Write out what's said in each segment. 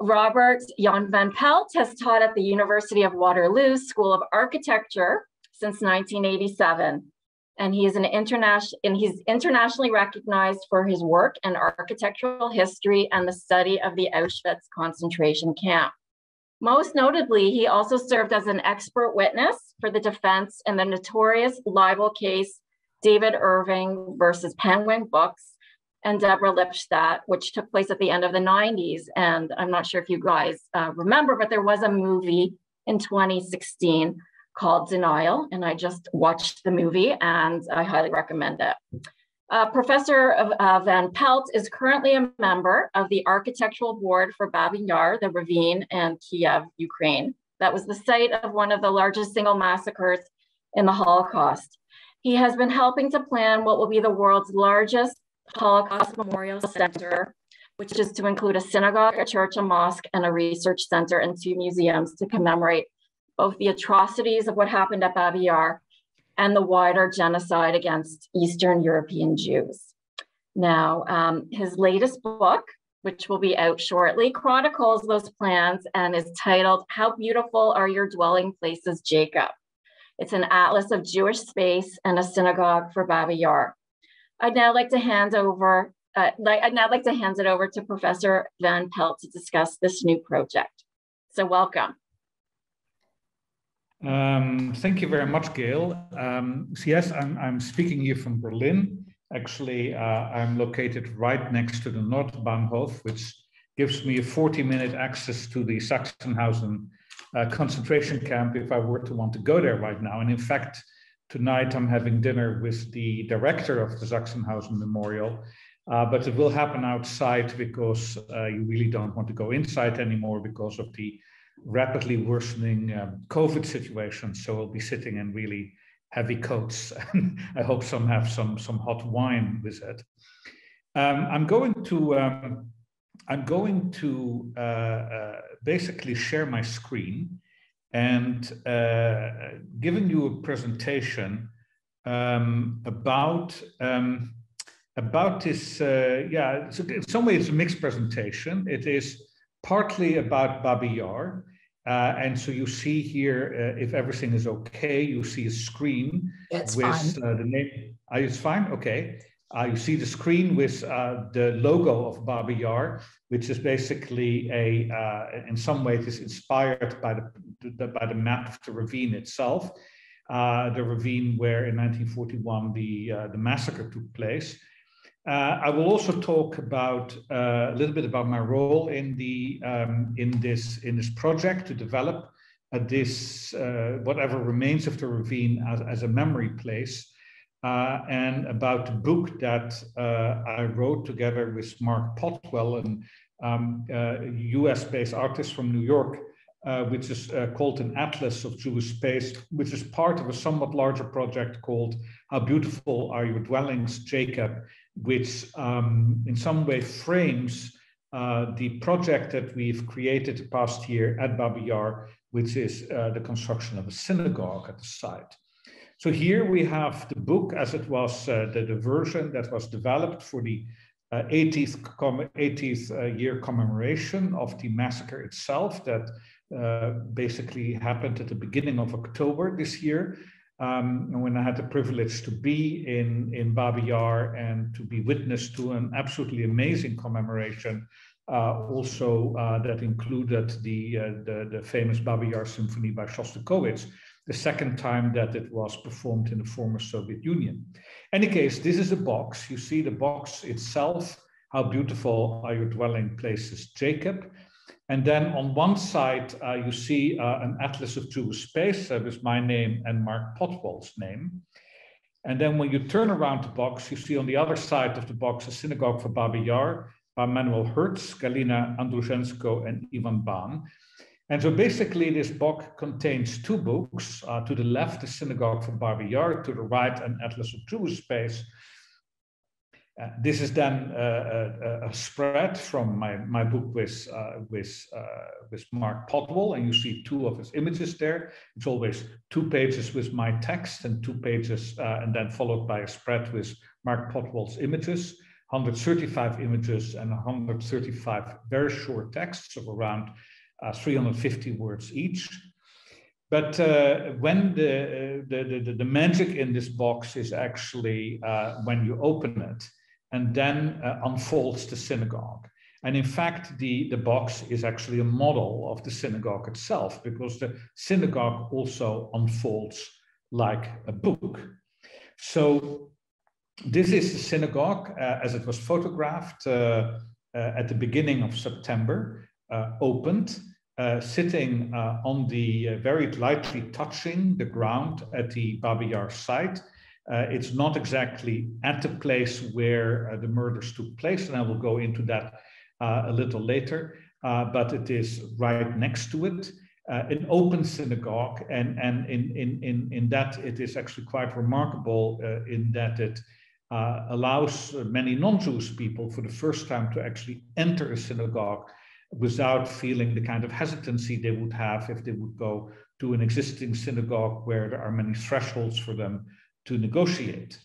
Robert Jan van Pelt has taught at the University of Waterloo School of Architecture since 1987. And he is an international and he's internationally recognized for his work in architectural history and the study of the Auschwitz concentration camp. Most notably, he also served as an expert witness for the defense in the notorious libel case David Irving versus Penguin Books and Deborah Lipstadt, which took place at the end of the 90s. And I'm not sure if you guys uh, remember, but there was a movie in 2016 called Denial, and I just watched the movie and I highly recommend it. Uh, Professor of, uh, Van Pelt is currently a member of the Architectural Board for Babi Yar, the ravine in Kiev, Ukraine. That was the site of one of the largest single massacres in the Holocaust. He has been helping to plan what will be the world's largest Holocaust Memorial Center, which is to include a synagogue, a church, a mosque, and a research center and two museums to commemorate both the atrocities of what happened at Babi Yar and the wider genocide against Eastern European Jews. Now, um, his latest book, which will be out shortly, chronicles those plans and is titled How Beautiful Are Your Dwelling Places, Jacob? It's an atlas of Jewish space and a synagogue for Babi Yar. I'd now like to hand over, uh, I'd now like to hand it over to Professor Van Pelt to discuss this new project. So welcome. Um, thank you very much, Gail. Um, so yes, I'm, I'm speaking here from Berlin. Actually, uh, I'm located right next to the Nordbahnhof, which gives me a 40 minute access to the Sachsenhausen uh, concentration camp if I were to want to go there right now. And in fact, tonight I'm having dinner with the director of the Sachsenhausen Memorial, uh, but it will happen outside because uh, you really don't want to go inside anymore because of the rapidly worsening um, COVID situation. So we'll be sitting in really heavy coats, and I hope some have some some hot wine with it. Um, I'm going to um, I'm going to uh, uh, basically share my screen and uh, giving you a presentation um, about um, about this. Uh, yeah, in some ways, it's a mixed presentation. It is partly about Babi Yar. Uh, and so you see here, uh, if everything is okay, you see a screen it's with uh, the name. Are you fine? Okay. Uh, you see the screen with uh, the logo of Babi Yar, which is basically a, uh, in some way, is inspired by the, by the map of the ravine itself. the ravine where in 1941 the, the massacre took place. Uh, I will also talk about uh, a little bit about my role in the um, in this in this project to develop uh, this uh, whatever remains of the ravine as, as a memory place, uh, and about the book that uh, I wrote together with Mark Podwal, an um, U.S.-based artist from New York, which is called an Atlas of Jewish Space, which is part of a somewhat larger project called "How Beautiful Are Your Dwellings, Jacob." which um, in some way frames uh, the project that we've created the past year at Babi Yar, which is uh, the construction of a synagogue at the site. So here we have the book as it was, uh, the, the, version that was developed for the 80th, 80th year commemoration of the massacre itself that uh, basically happened at the beginning of October this year. Um, and when I had the privilege to be in, in Babi Yar and to be witness to an absolutely amazing commemoration, uh, also uh, that included the, uh, the, the, famous Babi Yar Symphony by Shostakovich, the second time that it was performed in the former Soviet Union. Any case, this is a box. You see the box itself. How beautiful are your dwelling places, Jacob? And then on one side, uh, you see uh, an atlas of Jewish space uh, with my name and Mark Podwal's name. And then when you turn around the box, you see on the other side of the box a synagogue for Babi Yar by Manuel Herz, Galina Andrushenko, and Iwan Baan. And so basically, this book contains two books. Uh, to the left, the synagogue from Babi Yar, to the right, an atlas of Jewish space. Uh, this is then uh, a, a, spread from my, my book with, uh, with, uh, with Mark Podwal, and you see two of his images there. It's always two pages with my text and two pages, uh, and then followed by a spread with Mark Podwal's images. 135 images and 135 very short texts of around uh, 350 words each. But uh, when the, the, the, the, magic in this box is actually uh, when you open it and then uh, unfolds the synagogue. And in fact, the, the box is actually a model of the synagogue itself because the synagogue also unfolds like a book. So this is the synagogue uh, as it was photographed uh, uh, at the beginning of September, uh, opened, uh, sitting uh, on the very lightly touching the ground at the Babi Yar site. it's not exactly at the place where the murders took place, and I will go into that a little later, but it is right next to it. Uh, an open synagogue, and and in in in in that it is actually quite remarkable uh, in that it uh, allows many non-Jewish people for the first time to actually enter a synagogue without feeling the kind of hesitancy they would have if they would go to an existing synagogue where there are many thresholds for them to negotiate.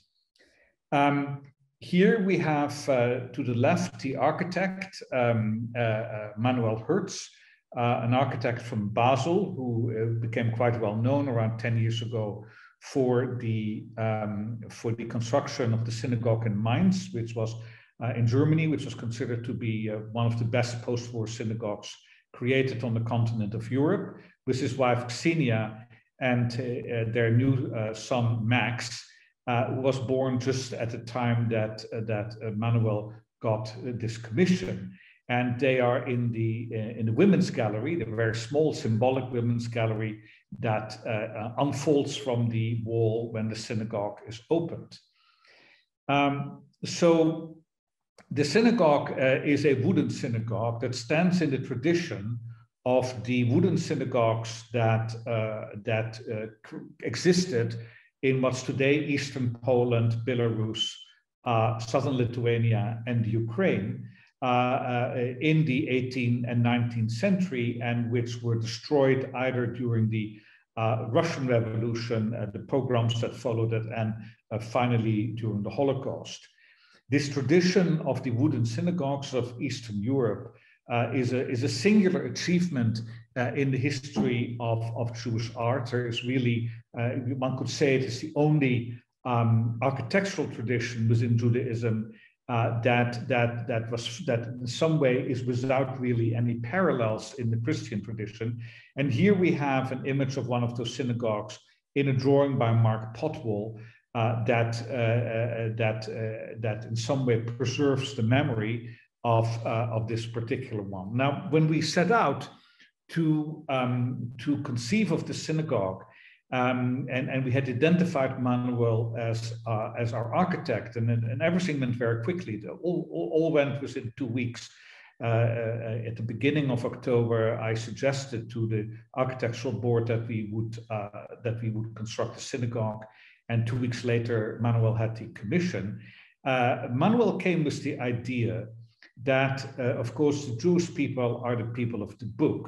Um, here we have uh, to the left the architect um, uh, uh Manuel Herz, uh, an architect from Basel who uh, became quite well known around 10 years ago for the um, for the construction of the synagogue in Mainz, which was uh, in Germany, which was considered to be uh, one of the best post-war synagogues created on the continent of Europe, with his wife Xenia and uh, uh their new uh, son Max, was born just at the time that that Manuel got this commission and they are in the uh, in the women's gallery, the very small symbolic women's gallery that uh, uh, unfolds from the wall when the synagogue is opened. Um, so the synagogue uh, is a wooden synagogue that stands in the tradition of the wooden synagogues that uh, that uh, existed in what's today Eastern Poland, Belarus, southern Lithuania, and Ukraine uh, uh, in the 18th and 19th century and which were destroyed either during the uh, Russian Revolution, the pogroms that followed it, and finally during the Holocaust. This tradition of the wooden synagogues of Eastern Europe uh, is, a, is a singular achievement uh, in the history of, of Jewish art. There is really, uh, one could say it is the only um, architectural tradition within Judaism uh, that that that was that in some way is without really any parallels in the Christian tradition. And here we have an image of one of those synagogues in a drawing by Mark Podwal uh, that uh, uh that uh, that in some way preserves the memory of of this particular one. Now, when we set out to um, to conceive of the synagogue um, and, and we had identified Manuel as, uh, as our architect, and, and everything went very quickly. All, all, all went within two weeks. Uh, uh, at the beginning of October, I suggested to the architectural board that we would that we would construct a synagogue, and two weeks later, Manuel had the commission. Uh, Manuel came with the idea that, uh, of course, the Jewish people are the people of the book,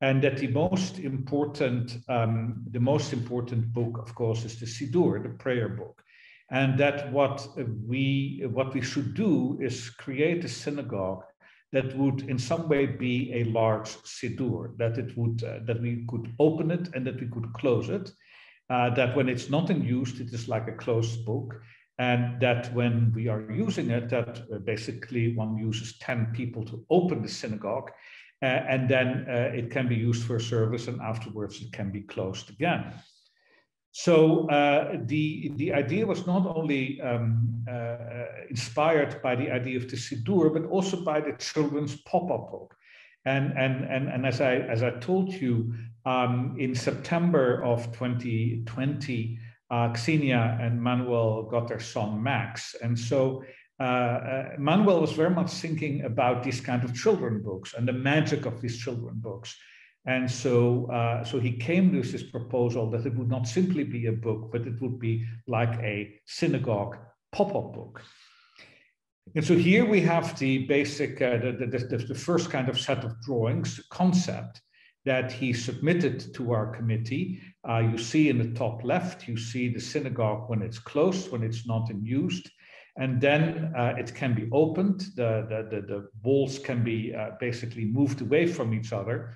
and that the most important um, the most important book of course is the Siddur, the prayer book and that what we what we should do is create a synagogue that would in some way be a large Siddur, that it would uh, that we could open it and that we could close it uh, that when it's not in use it is like a closed book and that when we are using it that uh, basically one uses 10 people to open the synagogue uh, and then uh, it can be used for a service and afterwards it can be closed again. So uh, the, the idea was not only um, uh, inspired by the idea of the Siddur, but also by the children's pop-up book. And, and, and, and as, I, as I told you, um, in September of 2020, uh, Xenia and Manuel got their son Max. And so uh, uh, Manuel was very much thinking about these kind of children books and the magic of these children books. And so, uh, so he came with this proposal that it would not simply be a book, but it would be like a synagogue pop-up book. And so here we have the basic, uh, the, the, the, the, first kind of set of drawings, concept that he submitted to our committee. Uh, you see in the top left, you see the synagogue when it's closed, when it's not in use. And then uh, it can be opened, the, the, the, the walls can be uh, basically moved away from each other.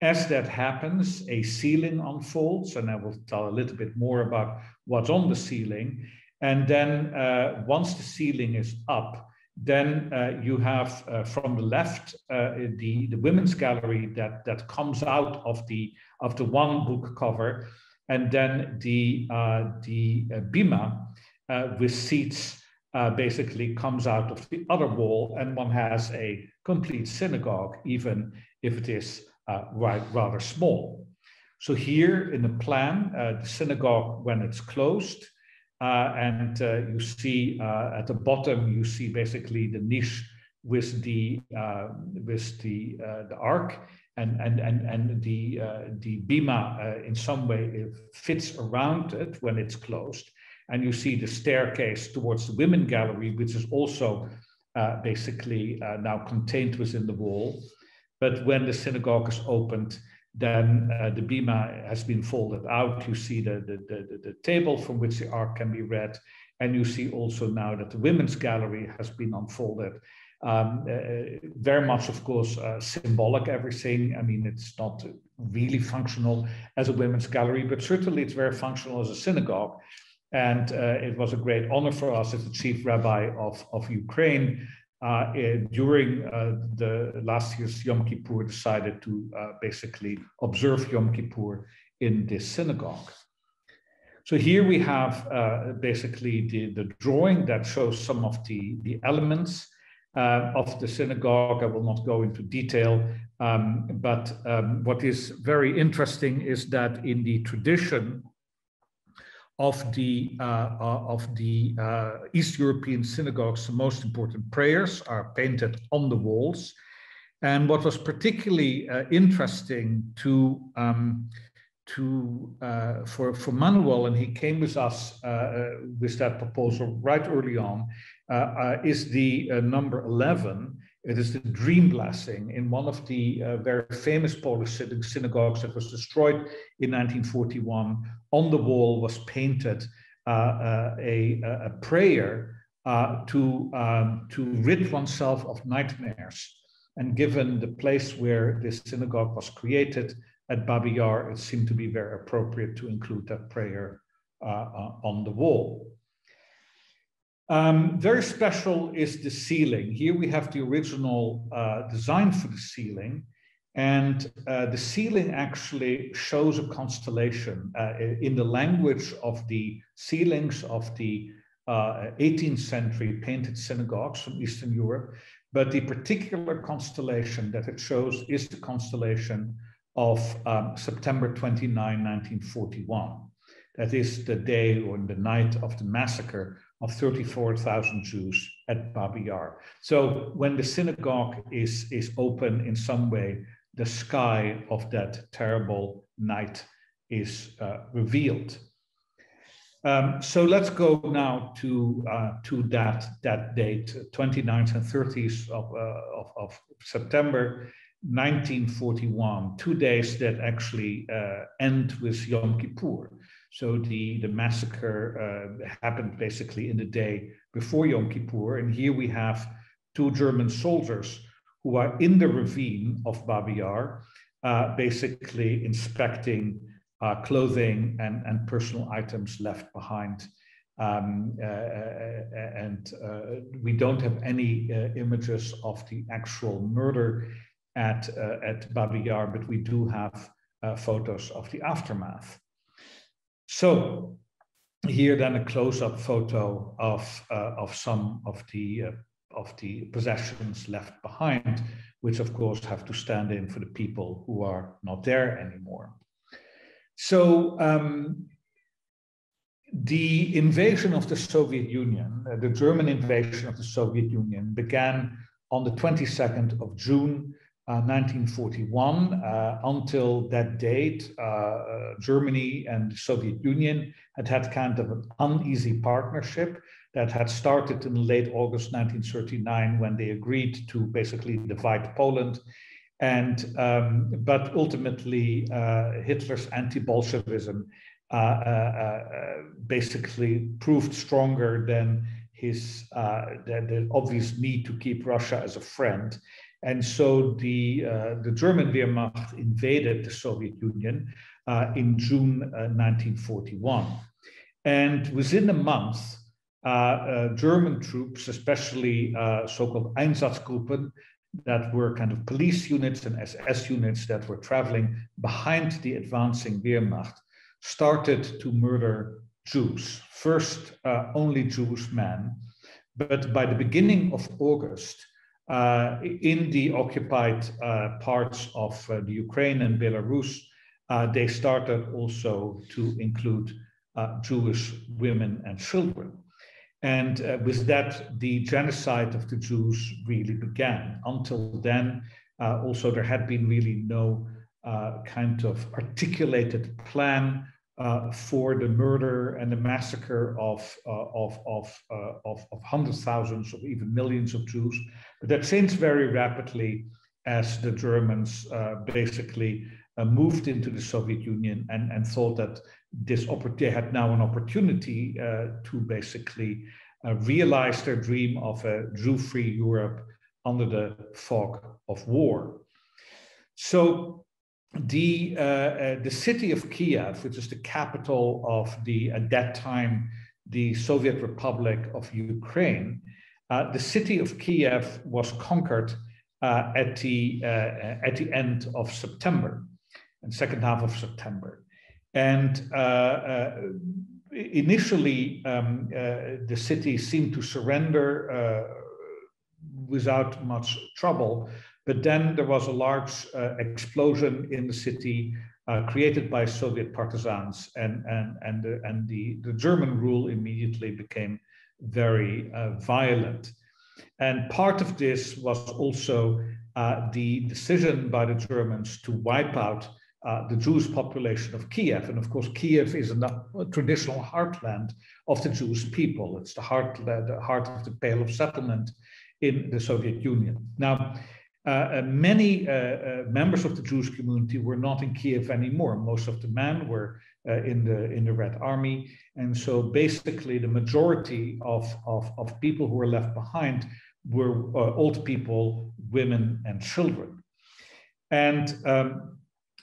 As that happens, a ceiling unfolds, and I will tell a little bit more about what's on the ceiling. And then uh, once the ceiling is up, then uh, you have uh, from the left uh, the, the women's gallery that, that comes out of the, of the one book cover, and then the, uh, the uh, bima with seats basically comes out of the other wall, and one has a complete synagogue, even if it is right, rather small. So here in the plan, the synagogue, when it's closed, uh, Uh, and uh, you see uh, at the bottom, you see basically the niche with the uh, with the uh, the ark and and and and the the bima in some way it fits around it when it's closed, and you see the staircase towards the women gallery, which is also basically now contained within the wall. But when the synagogue is opened, then uh, the bima has been folded out. You see the, the, the, the, table from which the ark can be read. And you see also now that the women's gallery has been unfolded. Um, uh, very much, of course, uh, symbolic everything. I mean, it's not really functional as a women's gallery, but certainly it's very functional as a synagogue. And uh, it was a great honor for us as the chief rabbi of, of Ukraine uh, during uh, the last year's Yom Kippur decided to uh, basically observe Yom Kippur in this synagogue. So here we have uh, basically the, the drawing that shows some of the, the elements uh, of the synagogue. I will not go into detail, um, but um, what is very interesting is that in the tradition of the, uh, uh, of the uh, East European synagogues, the most important prayers are painted on the walls. And what was particularly uh, interesting to, um, to, uh, for, for Manuel, and he came with us uh, with that proposal right early on, is the number 11, it is the dream blessing in one of the uh, very famous Polish synagogues that was destroyed in 1941. On the wall was painted uh, uh, a, a, prayer uh, to, um, to rid oneself of nightmares. And given the place where this synagogue was created at Babi Yar, it seemed to be very appropriate to include that prayer uh, uh, on the wall. Um, very special is the ceiling. Here we have the original uh, design for the ceiling. And uh, the ceiling actually shows a constellation uh, in the language of the ceilings of the 18th uh, century painted synagogues from Eastern Europe. But the particular constellation that it shows is the constellation of um, September 29, 1941. That is the day or the night of the massacre of 34,000 Jews at Babi Yar. So when the synagogue is, is open in some way, the sky of that terrible night is uh, revealed. Um, so let's go now to, uh, to that, that date, 29th and 30th of, uh, of, of, September 1941, two days that actually uh, end with Yom Kippur. So the, the massacre uh, happened basically in the day before Yom Kippur. And here we have two German soldiers who are in the ravine of Babi Yar, uh, basically inspecting uh, clothing and, and personal items left behind. Um, uh, uh, and uh, we don't have any images of the actual murder at, at Babi Yar, but we do have photos of the aftermath. So here then a close-up photo of, uh, of some of the, uh, of the possessions left behind, which of course have to stand in for the people who are not there anymore. So um, the invasion of the Soviet Union, uh, the German invasion of the Soviet Union began on the 22nd of June 1941. Uh, uh, until that date, uh, Germany and the Soviet Union had had kind of an uneasy partnership that had started in late August 1939 when they agreed to basically divide Poland. And um, but ultimately, Hitler's anti-Bolshevism basically proved stronger than his uh, the, the, obvious need to keep Russia as a friend. And so the, uh, the German Wehrmacht invaded the Soviet Union uh, in June 1941. Uh, and within a month, uh, uh, German troops, especially so-called Einsatzgruppen, that were kind of police units and SS units that were traveling behind the advancing Wehrmacht, started to murder Jews. First, only Jewish men, but by the beginning of August, in the occupied uh, parts of uh, the Ukraine and Belarus, uh, they started also to include uh, Jewish women and children. And uh, with that, the genocide of the Jews really began. Until then, uh, also, there had been really no uh, kind of articulated plan uh, for the murder and the massacre of, uh, of, of, uh, of, of, hundreds, thousands, or even millions of Jews. That changed very rapidly as the Germans basically moved into the Soviet Union and, and thought that this they had now an opportunity uh, to basically uh, realize their dream of a Jew-free Europe under the fog of war. So the, uh, uh, the city of Kiev, which is the capital of the, at that time, the Soviet Republic of Ukraine, uh, the city of Kiev was conquered uh, at, the, at the end of September, and second half of September. And uh, uh, initially, um, uh, the city seemed to surrender without much trouble. But then there was a large explosion in the city uh, created by Soviet partisans, and and and the, and the, the German rule immediately became very uh, violent. And part of this was also uh, the decision by the Germans to wipe out uh, the Jewish population of Kiev. And of course, Kiev is a, traditional heartland of the Jewish people. It's the heart, the heart of the Pale of Settlement in the Soviet Union. Now, uh, uh many uh, members of the Jewish community were not in Kiev anymore. Most of the men were uh, in the in the Red Army, and so basically the majority of of, of people who were left behind were old people, women, and children. And um,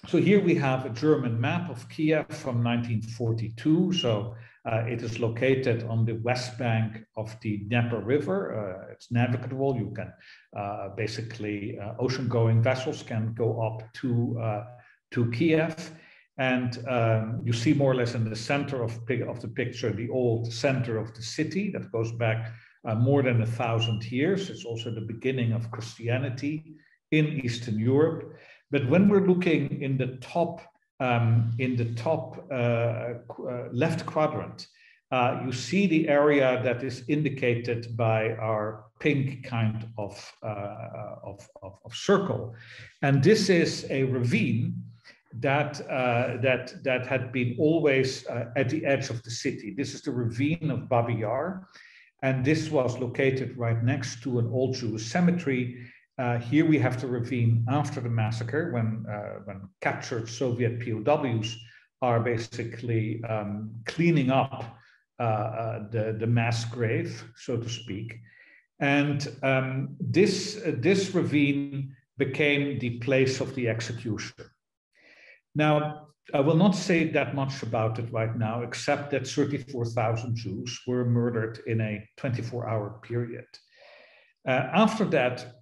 so here we have a German map of Kiev from 1942. So uh, it is located on the west bank of the Dnieper River. Uh, it's navigable. You can uh, basically uh, ocean-going vessels can go up to uh, to Kiev, and um, you see more or less in the center of, of the picture the old center of the city that goes back uh, more than a thousand years. It's also the beginning of Christianity in Eastern Europe. But when we're looking in the top, um, in the top uh, uh, left quadrant, uh, you see the area that is indicated by our pink kind of, uh, of, of, of, circle. And this is a ravine that, uh, that, that had been always uh, at the edge of the city. This is the ravine of Babi Yar. And this was located right next to an old Jewish cemetery uh, here we have the ravine after the massacre when, uh, when captured Soviet POWs are basically um, cleaning up uh, uh the, the mass grave, so to speak. And um, this, this ravine became the place of the execution. Now, I will not say that much about it right now, except that 34,000 Jews were murdered in a 24 hour period. Uh, after that,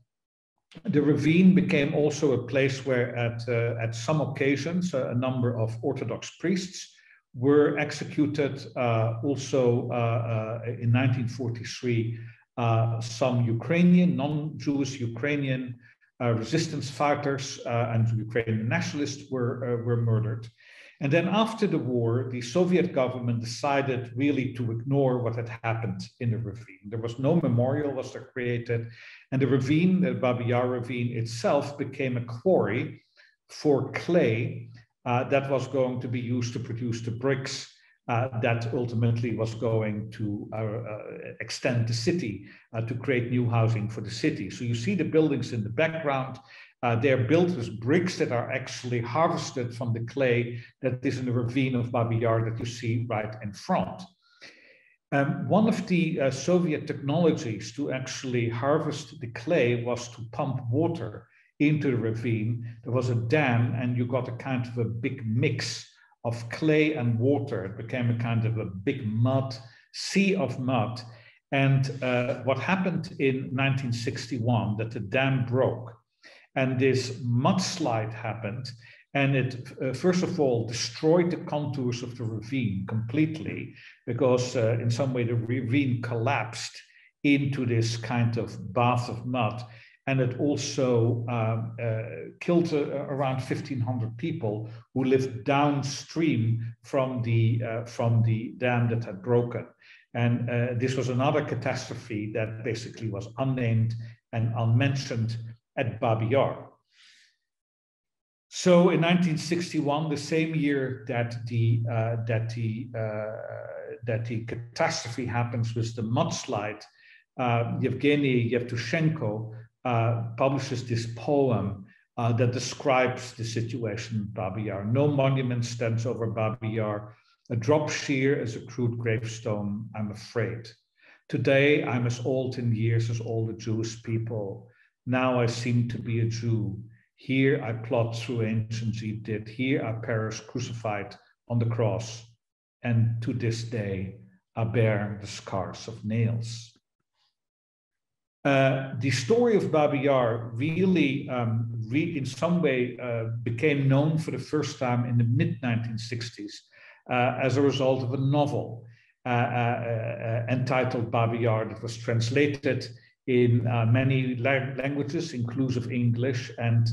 the ravine became also a place where, at, uh, at some occasions, uh, a number of Orthodox priests were executed. Uh, also, uh, uh, in 1943, uh, some Ukrainian, non Jewish Ukrainian Uh, resistance fighters uh, and Ukrainian nationalists were, uh, were murdered. And then after the war, the Soviet government decided really to ignore what had happened in the ravine. There was no memorial was there created. And the ravine, the Babi Yar ravine itself became a quarry for clay uh, that was going to be used to produce the bricks uh, that ultimately was going to uh, uh extend the city uh, to create new housing for the city. So you see the buildings in the background. Uh, they're built with bricks that are actually harvested from the clay that is in the ravine of Babi Yar that you see right in front. Um, one of the uh, Soviet technologies to actually harvest the clay was to pump water into the ravine. There was a dam, and you got a kind of a big mix of clay and water. It became a kind of a big mud, sea of mud. And uh, what happened in 1961, that the dam broke, and this mudslide happened, and it uh, first of all destroyed the contours of the ravine completely because uh, in some way the ravine collapsed into this kind of bath of mud and it also um, uh, killed uh, around 1500 people who lived downstream from the uh, from the dam that had broken and uh, this was another catastrophe that basically was unnamed and unmentioned at Babi Yar. So in 1961, the same year that the uh, that the uh, that the catastrophe happens with the mudslide, Yevgeny Yevtushenko publishes this poem uh, that describes the situation in Babi Yar. No monument stands over Babi Yar. A drop sheer as a crude gravestone. I'm afraid. Today I'm as old in years as all the Jewish people. Now I seem to be a Jew here I plod through ancient Egypt. Here I perish crucified on the cross. And to this day I bear the scars of nails. Uh, the story of Babi Yar really, um, re in some way, uh, became known for the first time in the mid 1960s uh, as a result of a novel uh, uh, entitled Babi Yar that was translated in many la languages, inclusive English, and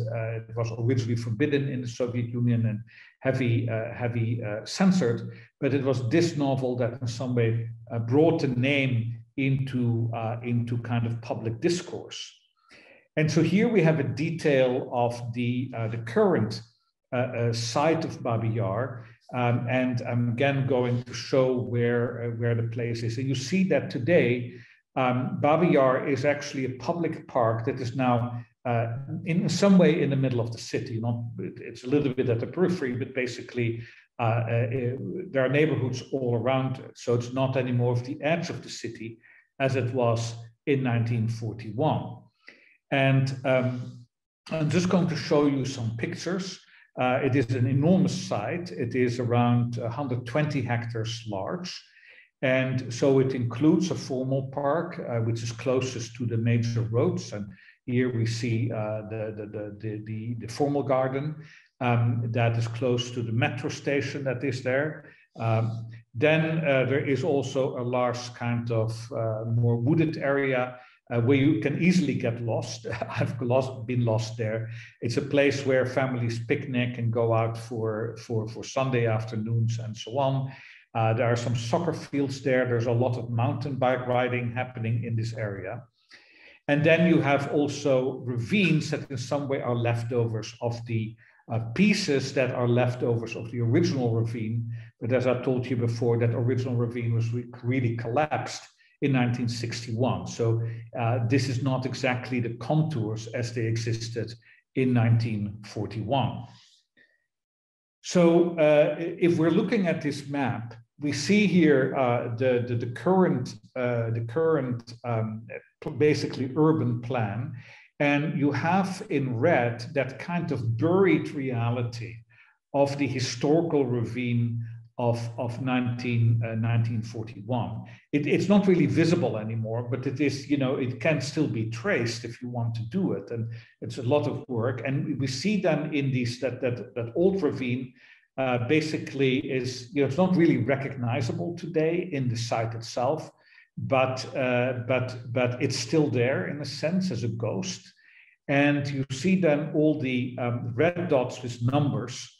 it was originally forbidden in the Soviet Union and heavy, heavy censored. But it was this novel that, in some way, brought the name into uh, into kind of public discourse. And so here we have a detail of the the current site of Babi Yar. Um, and I'm again going to show where where the place is. And you see that today um, Babi Yar is actually a public park that is now uh, in some way in the middle of the city. Not, it's a little bit at the periphery, but basically uh, uh, there are neighborhoods all around it. So it's not anymore of the edge of the city as it was in 1941. And um, I'm just going to show you some pictures. Uh, it is an enormous site. It is around 120 hectares large. And so it includes a formal park, uh, which is closest to the major roads. And here we see uh, the, the, the, the, the, formal garden um, that is close to the metro station that is there. Um, then uh, there is also a large kind of uh, more wooded area uh, where you can easily get lost. I've lost, been lost there. It's a place where families picnic and go out for, for, for Sunday afternoons and so on. Uh, there are some soccer fields there. There's a lot of mountain bike riding happening in this area. And then you have also ravines that in some way are leftovers of the uh, pieces that are leftovers of the original ravine. But as I told you before, that original ravine was re really collapsed in 1961. So uh, this is not exactly the contours as they existed in 1941. So uh, if we're looking at this map, we see here uh, the, the, the, current, uh, the current um, basically urban plan. And you have in red that kind of buried reality of the historical ravine of, of 19, uh, 1941. It, it's not really visible anymore, but it is, you know, it can still be traced if you want to do it. And it's a lot of work. And we see then in these, that, that, that old ravine, uh, basically is, you know, it's not really recognizable today in the site itself, but, uh, but, but it's still there in a sense as a ghost. And you see then all the um, red dots with numbers,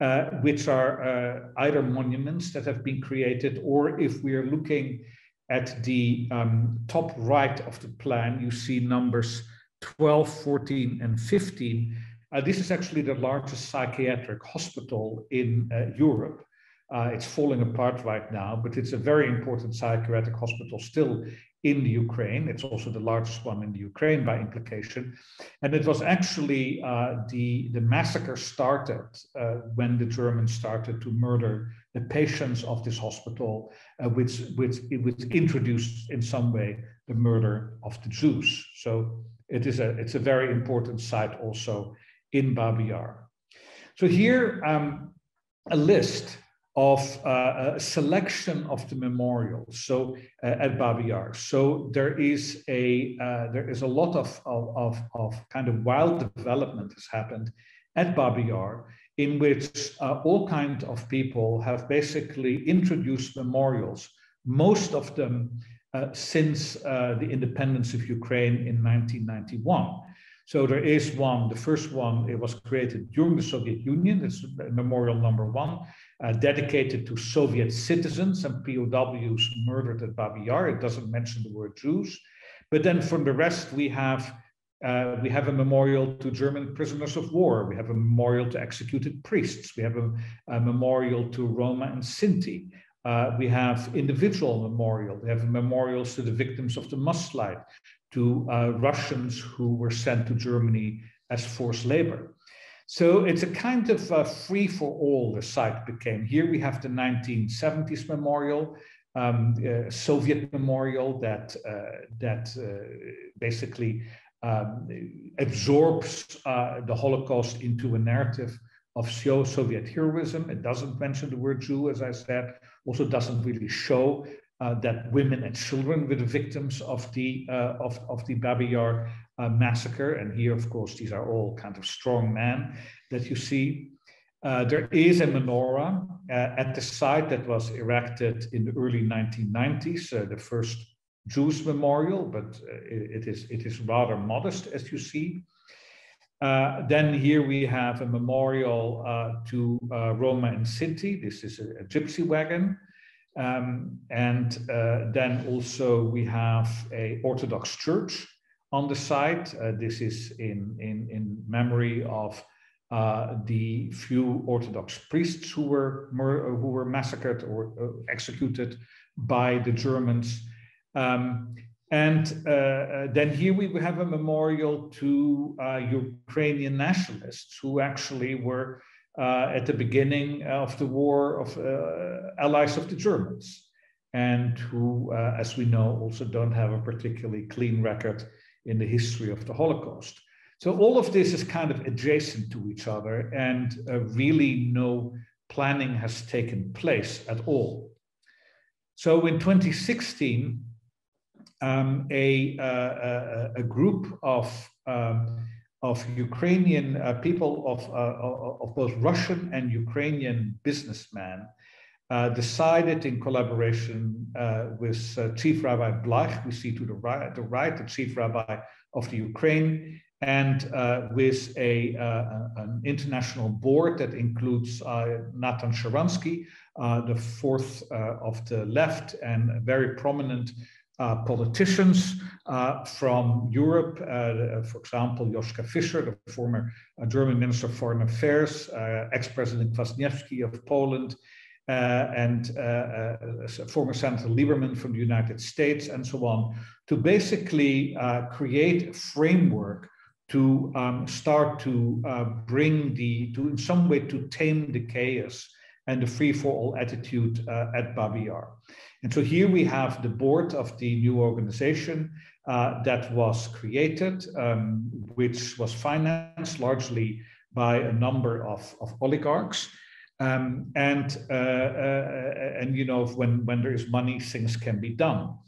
uh, which are uh, either monuments that have been created, or if we're looking at the um, top right of the plan, you see numbers 12, 14, and 15, uh, this is actually the largest psychiatric hospital in uh, Europe. Uh, it's falling apart right now, but it's a very important psychiatric hospital still in the Ukraine. It's also the largest one in the Ukraine by implication. And it was actually uh, the, the massacre started uh, when the Germans started to murder the patients of this hospital, uh, which, which, which introduced in some way the murder of the Jews. So it is a, it's a very important site also in Babi Yar. So here, um, a list of uh, a selection of the memorials so uh, at Babi Yar. So there is a uh, there is a lot of, of, of, kind of wild development has happened at Babi Yar in which uh, all kinds of people have basically introduced memorials, most of them uh, since uh, the independence of Ukraine in 1991. So there is one, the first one, it was created during the Soviet Union. It's memorial number one, uh, dedicated to Soviet citizens and POWs murdered at Babi Yar. It doesn't mention the word Jews. But then from the rest, we have uh, we have a memorial to German prisoners of war. We have a memorial to executed priests. We have a, a memorial to Roma and Sinti. Uh, we have individual memorial. We have memorials to the victims of the mustlight to uh, Russians who were sent to Germany as forced labor. So it's a kind of uh, free for all, the site became. Here we have the 1970s memorial, um, uh, Soviet memorial that, uh, that uh, basically um, absorbs uh, the Holocaust into a narrative of Soviet heroism. It doesn't mention the word Jew, as I said, also doesn't really show uh, that women and children were the victims of the uh, of, of the Babi Yar uh, massacre. And here, of course, these are all kind of strong men that you see. Uh, there is a menorah uh, at the site that was erected in the early 1990s, uh, the first Jews memorial, but it, it is it is rather modest, as you see. then here we have a memorial to Roma and Sinti. This is a, a gypsy wagon. Um, and uh, then also we have a Orthodox church on the site. Uh, this is in, in, in memory of uh, the few Orthodox priests who were, who were massacred or uh, executed by the Germans. Um, and uh, uh, then here we have a memorial to Ukrainian nationalists who actually were at the beginning of the war of uh, allies of the Germans, and who, uh, as we know, also don't have a particularly clean record in the history of the Holocaust. So all of this is kind of adjacent to each other, and uh, really no planning has taken place at all. So in 2016, um, a, uh, a, a, group of um, of Ukrainian uh, people of, uh, of both Russian and Ukrainian businessmen uh, decided in collaboration uh, with uh, Chief Rabbi Bleich, we see to the right, the, right, the Chief Rabbi of the Ukraine, and uh, with a, an international board that includes Natan Sharansky, the fourth of the left and very prominent uh, politicians uh, from Europe, uh, for example, Joschka Fischer, the former uh, German Minister of Foreign Affairs, uh, ex-President Kwasniewski of Poland, uh, and former Senator Lieberman from the United States, and so on, to basically create a framework to um, start to bring the, to in some way to tame the chaos and the free-for-all attitude at Babi Yar. And so here we have the board of the new organization uh, that was created, um, which was financed largely by a number of, of oligarchs. Um, and uh, uh, and you know when when there is money, things can be done.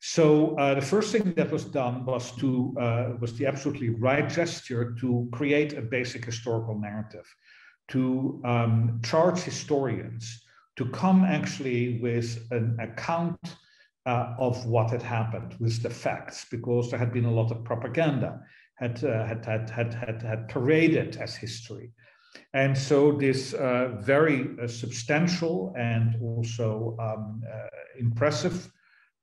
So uh, the first thing that was done was to uh, was the absolutely right gesture to create a basic historical narrative, to um, charge historians to come actually with an account uh, of what had happened with the facts, because there had been a lot of propaganda, had, uh, had, had, had, had, had paraded as history. And so this uh, very uh, substantial and also um, uh, impressive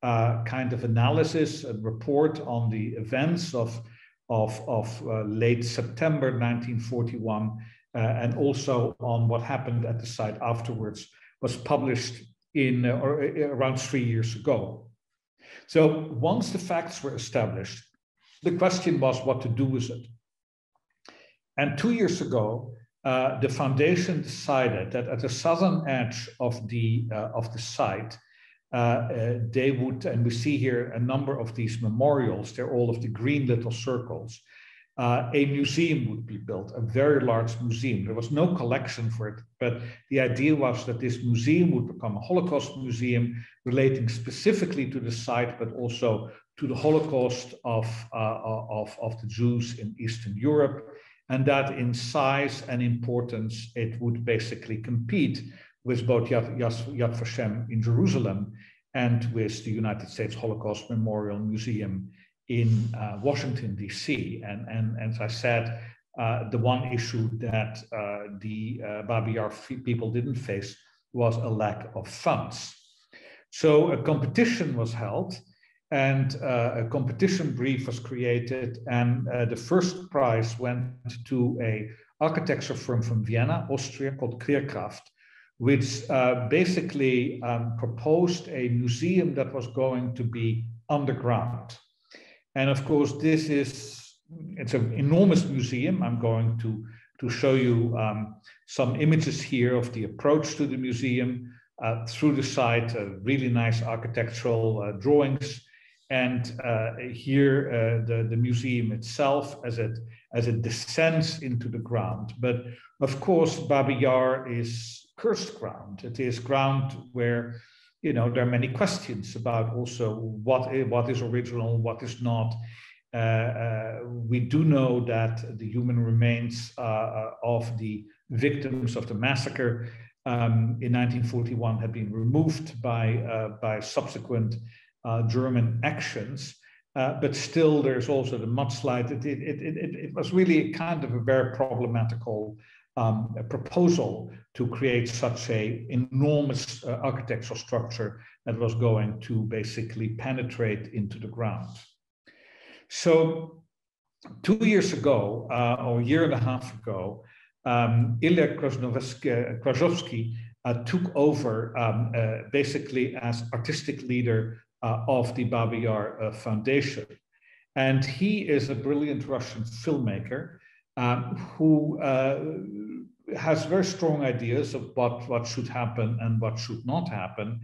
uh, kind of analysis and report on the events of, of, of late September 1941 and also on what happened at the site afterwards was published in uh, or uh, around three years ago. So once the facts were established, the question was what to do with it. And two years ago, uh, the foundation decided that at the southern edge of the, uh, of the site, uh, uh, they would, and we see here a number of these memorials, they're all of the green little circles. Uh, a museum would be built, a very large museum. There was no collection for it, but the idea was that this museum would become a Holocaust museum relating specifically to the site, but also to the Holocaust of, uh, of, of the Jews in Eastern Europe, and that in size and importance, it would basically compete with both Yad, Yad Vashem in Jerusalem and with the United States Holocaust Memorial Museum in uh, Washington, D.C. And, and, and, as I said, uh, the one issue that uh, the uh, Babi people didn't face was a lack of funds. So a competition was held and uh, a competition brief was created and uh, the first prize went to a architecture firm from Vienna, Austria called Querkraft, which uh, basically um, proposed a museum that was going to be underground. And of course, this is, it's an enormous museum. I'm going to, to show you um, some images here of the approach to the museum uh, through the site, uh, really nice architectural uh, drawings. And uh, here, uh, the, the museum itself as it, as it descends into the ground. But of course, Babi Yar is cursed ground. It is ground where you know there are many questions about also what is, what is original, what is not. Uh, uh, we do know that the human remains uh, uh of the victims of the massacre um, in 1941 had been removed by uh, by subsequent uh, German actions. but still, there's also the mudslide. It, it, it, it, it was really kind of a very problematical um, a proposal to create such a enormous uh, architectural structure that was going to basically penetrate into the ground. So two years ago, uh, or a year and a half ago, um, Ilya Khrzhanovsky uh, took over um, uh, basically as artistic leader uh, of the Babi Yar uh, Foundation. And he is a brilliant Russian filmmaker um, who uh, has very strong ideas of what, what should happen and what should not happen.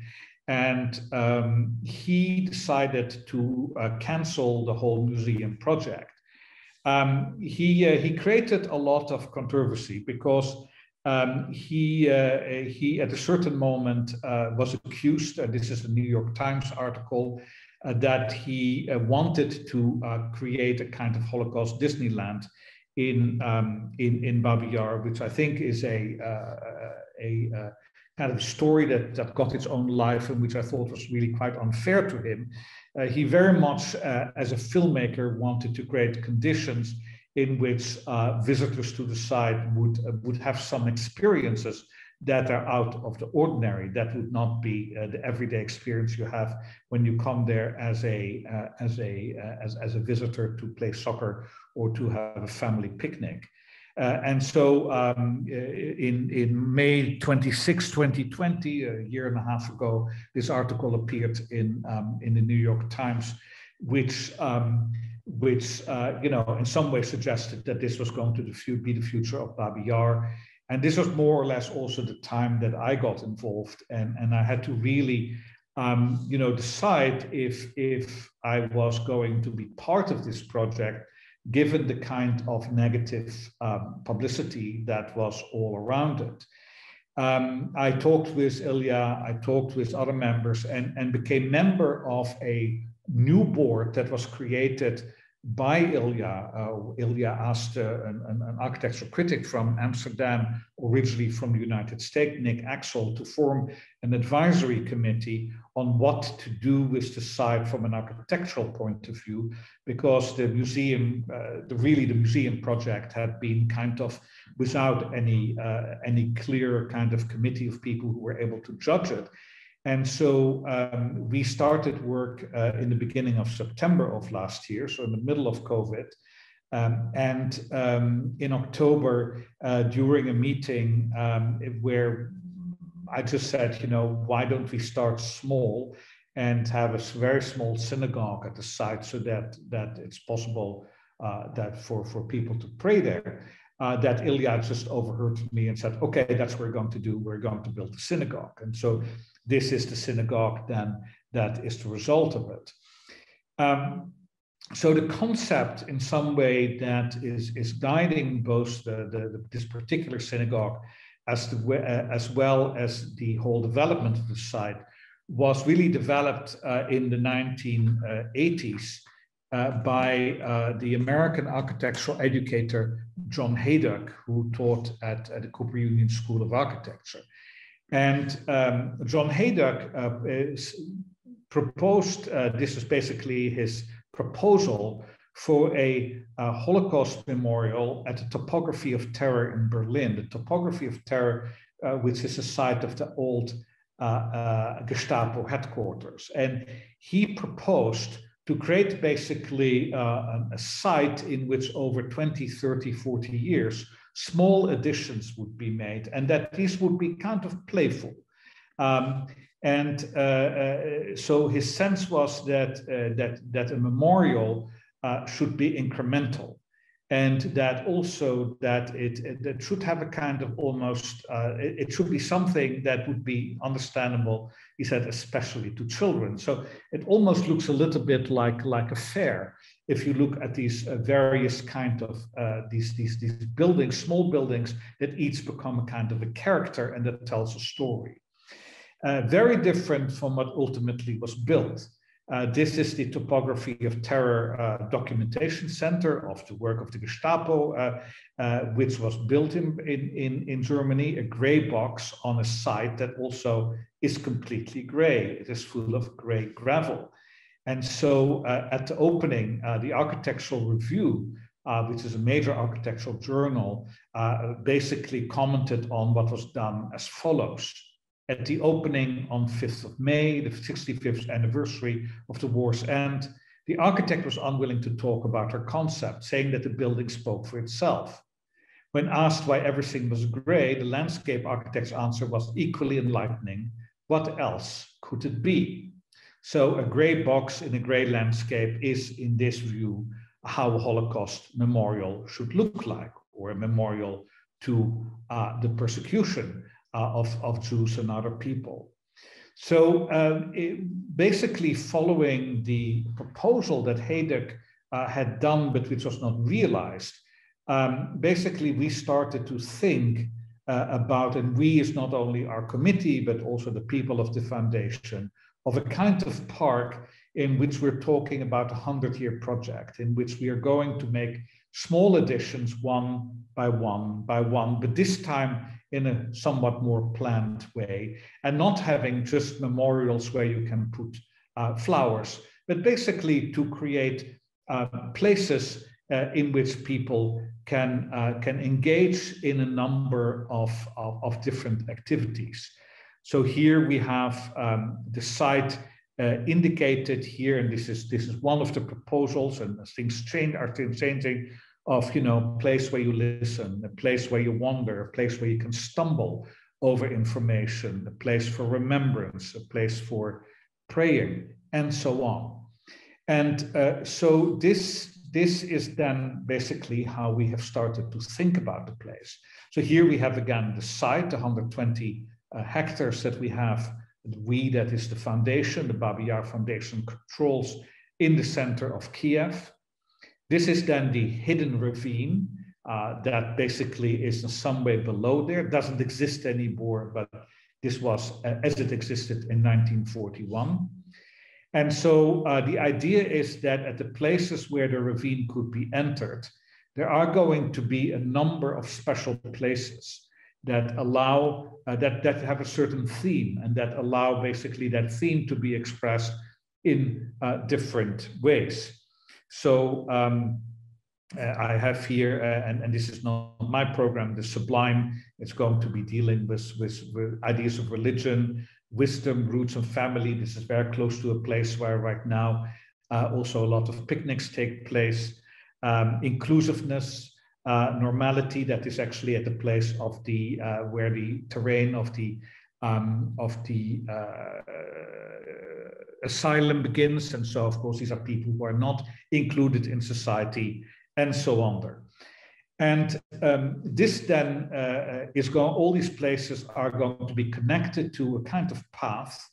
And um, he decided to uh, cancel the whole museum project. Um, he, uh, he created a lot of controversy because um, he, uh, he, at a certain moment, uh, was accused, and this is a New York Times article, uh, that he wanted to create a kind of Holocaust Disneyland in um, in in Babi Yar, which I think is a uh, a, uh, kind of story that that got its own life and which I thought was really quite unfair to him. Uh, he very much, uh, as a filmmaker, wanted to create conditions in which uh, visitors to the site would uh, would have some experiences that are out of the ordinary. That would not be uh, the everyday experience you have when you come there as a uh, as a uh, as, as a visitor to play soccer or to have a family picnic. Uh, and so um, in, in May 26, 2020, a year and a half ago, this article appeared in, um, in the New York Times, which, um, which uh, you know, in some way suggested that this was going to the be the future of Babi Yar. And this was more or less also the time that I got involved, and, and I had to really, um, you know, decide if if I was going to be part of this project, given the kind of negative um, publicity that was all around it. Um, I talked with Ilya, I talked with other members, and and became member of a new board that was created by Ilya. Uh, Ilya asked uh, an, an, architectural critic from Amsterdam, originally from the United States, Nick Axel, to form an advisory committee on what to do with the site from an architectural point of view, because the museum, uh, the, really the museum project had been kind of without any, uh, any clear kind of committee of people who were able to judge it. And so um, we started work uh, in the beginning of September of last year, so in the middle of COVID. Um, and um, in October, uh, during a meeting um, where I just said, you know, why don't we start small and have a very small synagogue at the site so that that it's possible uh, that for for people to pray there. uh, that Ilya just overheard me and said, okay, that's what we're going to do. We're going to build a synagogue. And so this is the synagogue then that is the result of it. Um, so the concept in some way that is, is guiding both the, the, the this particular synagogue as, the, uh, as well as the whole development of the site was really developed uh, in the 1980s uh, by uh, the American architectural educator John Hejduk, who taught at, at the Cooper Union School of Architecture. And um, John Hejduk uh, proposed, uh, this is basically his proposal for a, a, Holocaust memorial at the Topography of Terror in Berlin. The Topography of Terror, uh, which is a site of the old uh, Gestapo headquarters. And he proposed to create basically uh, a site in which over 20, 30, 40 years, small additions would be made and that these would be kind of playful. Um, and uh, uh, so his sense was that, uh, that, that a memorial uh, should be incremental and that also that it, it, should have a kind of almost uh, it, it, should be something that would be understandable he said especially to children so it almost looks a little bit like like a fair if you look at these uh, various kind of uh, these these these buildings small buildings that each become a kind of a character and that tells a story uh, very different from what ultimately was built uh, this is the Topography of Terror uh, Documentation Center of the work of the Gestapo, uh, which was built in, in, in Germany, a gray box on a site that also is completely gray. It is full of gray gravel. And so uh, at the opening, uh, the Architectural Review, which is a major architectural journal, basically commented on what was done as follows at the opening on 5th of May, the 65th anniversary of the war's end, the architect was unwilling to talk about her concept, saying that the building spoke for itself. When asked why everything was gray, the landscape architect's answer was equally enlightening. What else could it be? So, a gray box in a gray landscape is, in this view, how a Holocaust memorial should look like, or a memorial to uh, the persecution uh, of, of Jews and other people. So um, it, basically following the proposal that Hejduk uh, had done, but which was not realized, um, basically we started to think uh, about, and we is not only our committee, but also the people of the foundation, of a kind of park in which we're talking about a 100 year project, in which we are going to make small additions one by one by one, but this time in a somewhat more planned way, and not having just memorials where you can put uh, flowers, but basically to create uh, places uh, in which people can, uh, can engage in a number of, of, of, different activities. So here we have um, the site uh, indicated here, and this is this is one of the proposals, and things change are changing of you know place where you listen a place where you wander a place where you can stumble over information a place for remembrance a place for praying and so on. And uh, so this this is then basically how we have started to think about the place. So here we have again the site the 120 uh, hectares that we have we that is the foundation the babi yar foundation controls in the center of kiev this is then the hidden ravine uh, that basically is in some way below there. Doesn't exist anymore, but this was uh, as it existed in 1941. And so uh, the idea is that at the places where the ravine could be entered, there are going to be a number of special places that allow, uh, that, that have a certain theme and that allow basically that theme to be expressed in uh, different ways. So um, uh, I have here, uh, and, and this is not my program, the Sublime. It's going to be dealing with, with, with, ideas of religion, wisdom, roots, and family. This is very close to a place where right now uh, also a lot of picnics take place. Um, inclusiveness, uh, normality, that is actually at the place of the uh, where the terrain of the um, of the uh, asylum begins. And so, of course, these are people who are not included in society and so on. There. And um, this then uh, is going, all these places are going to be connected to a kind of path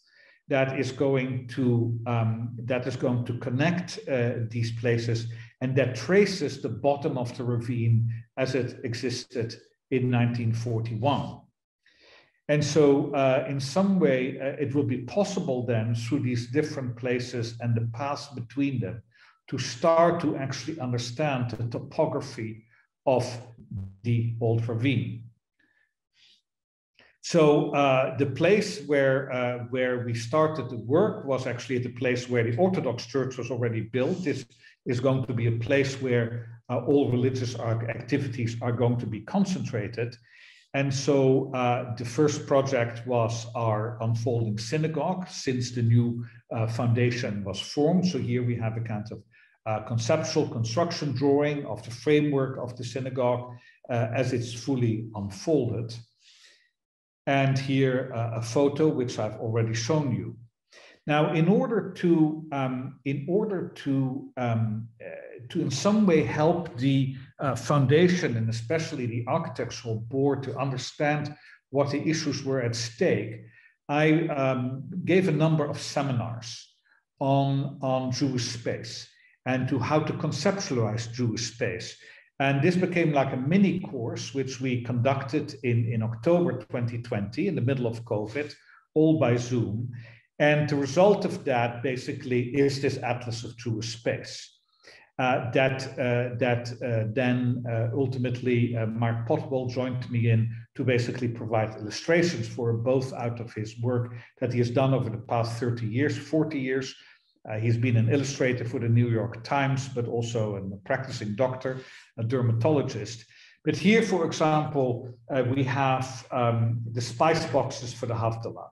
that is going to, um, that is going to connect uh, these places and that traces the bottom of the ravine as it existed in 1941. And so, uh, in some way, uh, it will be possible then through these different places and the paths between them to start to actually understand the topography of the old ravine. So uh, the place where uh, where we started the work was actually the place where the Orthodox Church was already built. This is going to be a place where uh, all religious activities are going to be concentrated. And so uh, the first project was our unfolding synagogue since the new uh, foundation was formed. So here we have a kind of uh, conceptual construction drawing of the framework of the synagogue uh, as it's fully unfolded. And here uh, a photo which I've already shown you. Now, in order to, um, in order to, um, uh, to in some way help the uh, foundation and especially the architectural board to understand what the issues were at stake, I um, gave a number of seminars on, on Jewish space and to how to conceptualize Jewish space. And this became like a mini course, which we conducted in, in October 2020, in the middle of COVID, all by Zoom. And the result of that basically is this Atlas of Jewish Space. Uh, that uh, that uh, then uh, ultimately uh, Mark Podwal joined me in to basically provide illustrations for both out of his work that he has done over the past 30 years, 40 years. Uh, he's been an illustrator for the New York Times, but also a practicing doctor, a dermatologist. But here, for example, we have um, the spice boxes for the Havdalah.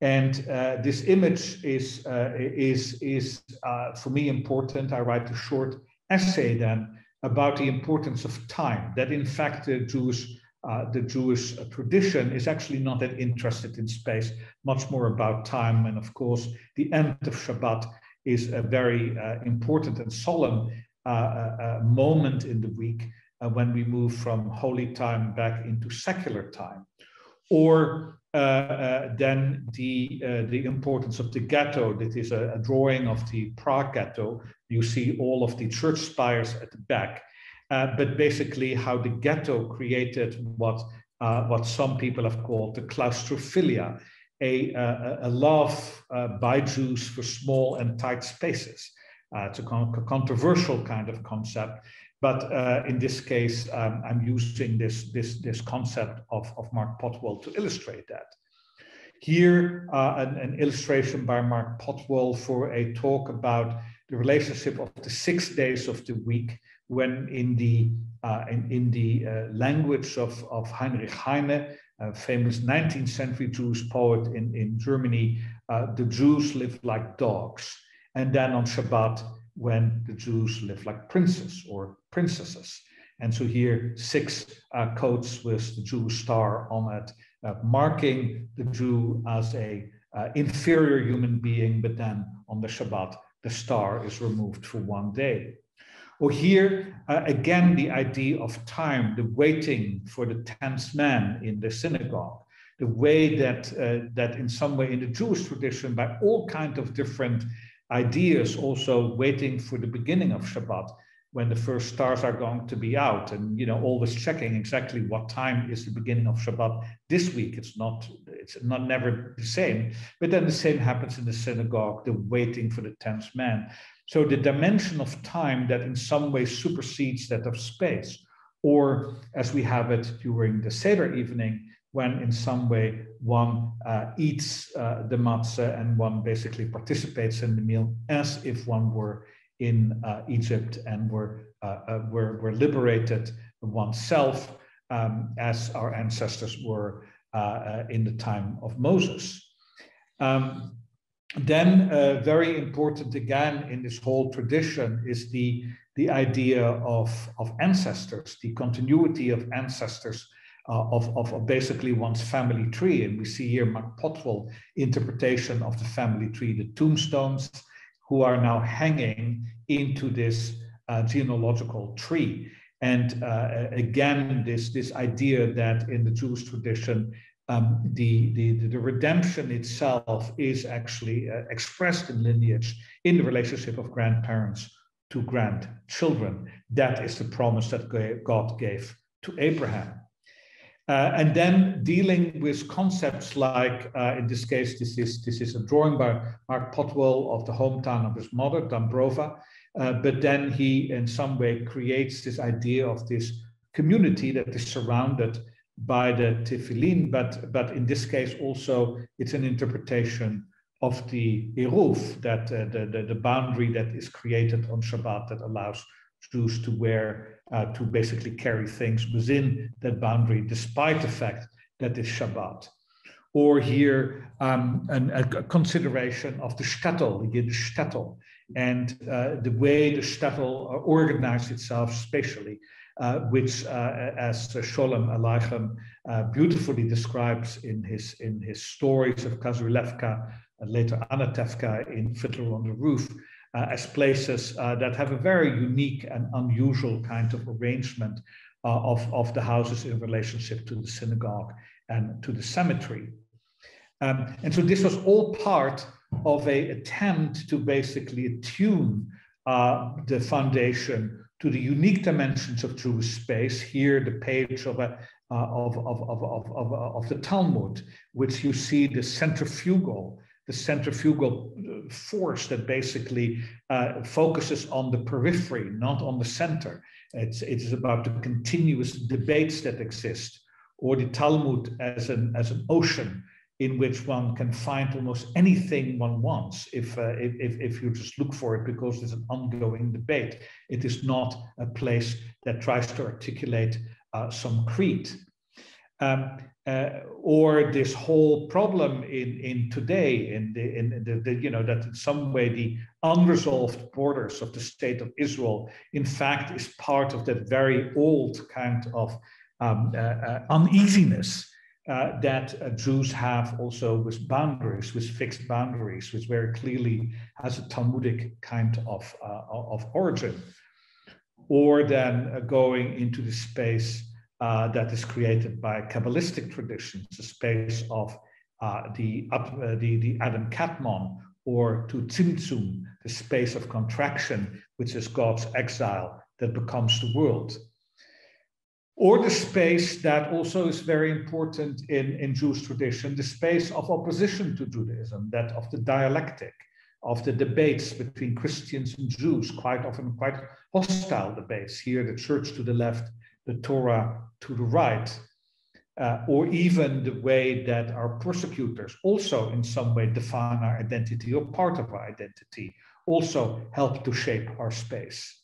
And uh, this image is, uh, is, is uh, for me important. I write a short essay then about the importance of time, that in fact the Jewish, uh, the Jewish tradition is actually not that interested in space, much more about time. And of course, the end of Shabbat is a very uh, important and solemn uh, moment in the week when we move from holy time back into secular time. Or Uh, uh, then the, uh, the importance of the ghetto. That is a, a, drawing of the Prague ghetto. You see all of the church spires at the back. Uh, but basically, how the ghetto created what, what some people have called the claustrophilia, a, a, a love by Jews for small and tight spaces. Uh, it's a, con- a, controversial kind of concept, but uh, in this case, um, I'm using this, this, this concept of, of Mark Podwal to illustrate that. Here, uh, an, an, illustration by Mark Podwal for a talk about the relationship of the six days of the week, when in the, uh, in, in, the uh, language of, of Heinrich Heine, a famous 19th century Jewish poet in, in Germany, uh, the Jews live like dogs. And then on Shabbat, when the Jews live like princes or princesses. And so here, six uh, coats with the Jewish star on it, uh, marking the Jew as a uh, inferior human being, but then on the Shabbat, the star is removed for one day. Or here, uh, again, the idea of time, the waiting for the tenth man in the synagogue, the way that, uh, that in some way in the Jewish tradition, by all kinds of different ideas also waiting for the beginning of Shabbat when the first stars are going to be out and you know always checking exactly what time is the beginning of Shabbat this week. It's not it's not never the same but then the same happens in the synagogue the waiting for the 10th man. So the dimension of time that in some way supersedes that of space or as we have it during the Seder evening when in some way one uh, eats uh, the matzah and one basically participates in the meal as if one were in uh, Egypt and were, uh, uh, were, were liberated oneself um, as our ancestors were uh, in the time of Moses. Um, then very important again in this whole tradition is the, the idea of, of ancestors, the continuity of ancestors uh, of, of, basically one's family tree. And we see here Mark Podwal interpretation of the family tree, the tombstones who are now hanging into this uh, genealogical tree. And uh, again, this, this idea that in the Jewish tradition, um, the, the, the redemption itself is actually uh, expressed in lineage in the relationship of grandparents to grandchildren. That is the promise that God gave to Abraham. Uh, and then dealing with concepts like, uh, in this case, this is, this is a drawing by Mark Podwal of the hometown of his mother, Dambrova. Uh, but then he, in some way, creates this idea of this community that is surrounded by the tefillin, but, but in this case also it's an interpretation of the Eruv, that uh, the, the, the, boundary that is created on Shabbat that allows Jews to wear, uh, to basically carry things within that boundary, despite the fact that it's Shabbat. Or here, um, an, a, consideration of the shtetl, the Yiddish shtetl, and uh, the way the shtetl organized itself spatially, uh, which, uh, as Sholem Aleichem uh, beautifully describes in his, in his stories of Kazulevka and later Anatevka in Fiddler on the Roof, uh, as places uh, that have a very unique and unusual kind of arrangement uh, of, of the houses in relationship to the synagogue and to the cemetery. Um, and so this was all part of a attempt to basically attune uh, the foundation to the unique dimensions of Jewish space. Here, the page of, a, uh, of, of, of, of, of, of the Talmud, which you see the centrifugal the centrifugal uh, force that basically uh, focuses on the periphery, not on the center. It's, it's about the continuous debates that exist, or the Talmud as an, as an ocean in which one can find almost anything one wants if, uh, if, if you just look for it because there's an ongoing debate. It is not a place that tries to articulate uh, some creed. Um, uh, or this whole problem in, in today in the, in the, the, you know that in some way the unresolved borders of the state of Israel in fact is part of that very old kind of um, uh, uh, uneasiness uh, that uh, Jews have also with boundaries, with fixed boundaries, which very clearly has a Talmudic kind of, uh, of origin, or then going into the space uh, that is created by Kabbalistic traditions, the space of uh, the, uh, the, the Adam Kadmon, or to Tzimtzum, the space of contraction, which is God's exile that becomes the world. Or the space that also is very important in, in Jewish tradition, the space of opposition to Judaism, that of the dialectic, of the debates between Christians and Jews, quite often quite hostile debates. Here, the church to the left, the Torah to the right, uh, or even the way that our persecutors also in some way define our identity or part of our identity, also help to shape our space,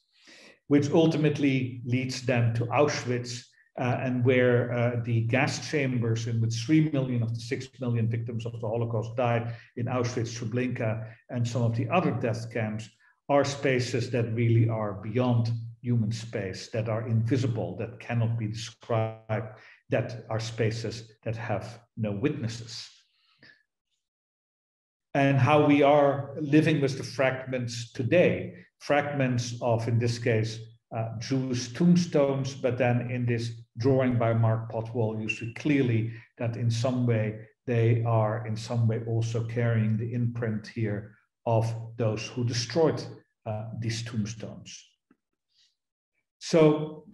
which ultimately leads them to Auschwitz uh, and where uh, the gas chambers in which 3 million of the 6 million victims of the Holocaust died in Auschwitz, Treblinka, and some of the other death camps are spaces that really are beyond human space that are invisible, that cannot be described, that are spaces that have no witnesses. And how we are living with the fragments today, fragments of, in this case, uh, Jewish tombstones, but then in this drawing by Mark Podwal, you see clearly that in some way they are in some way also carrying the imprint here of those who destroyed uh, these tombstones. So,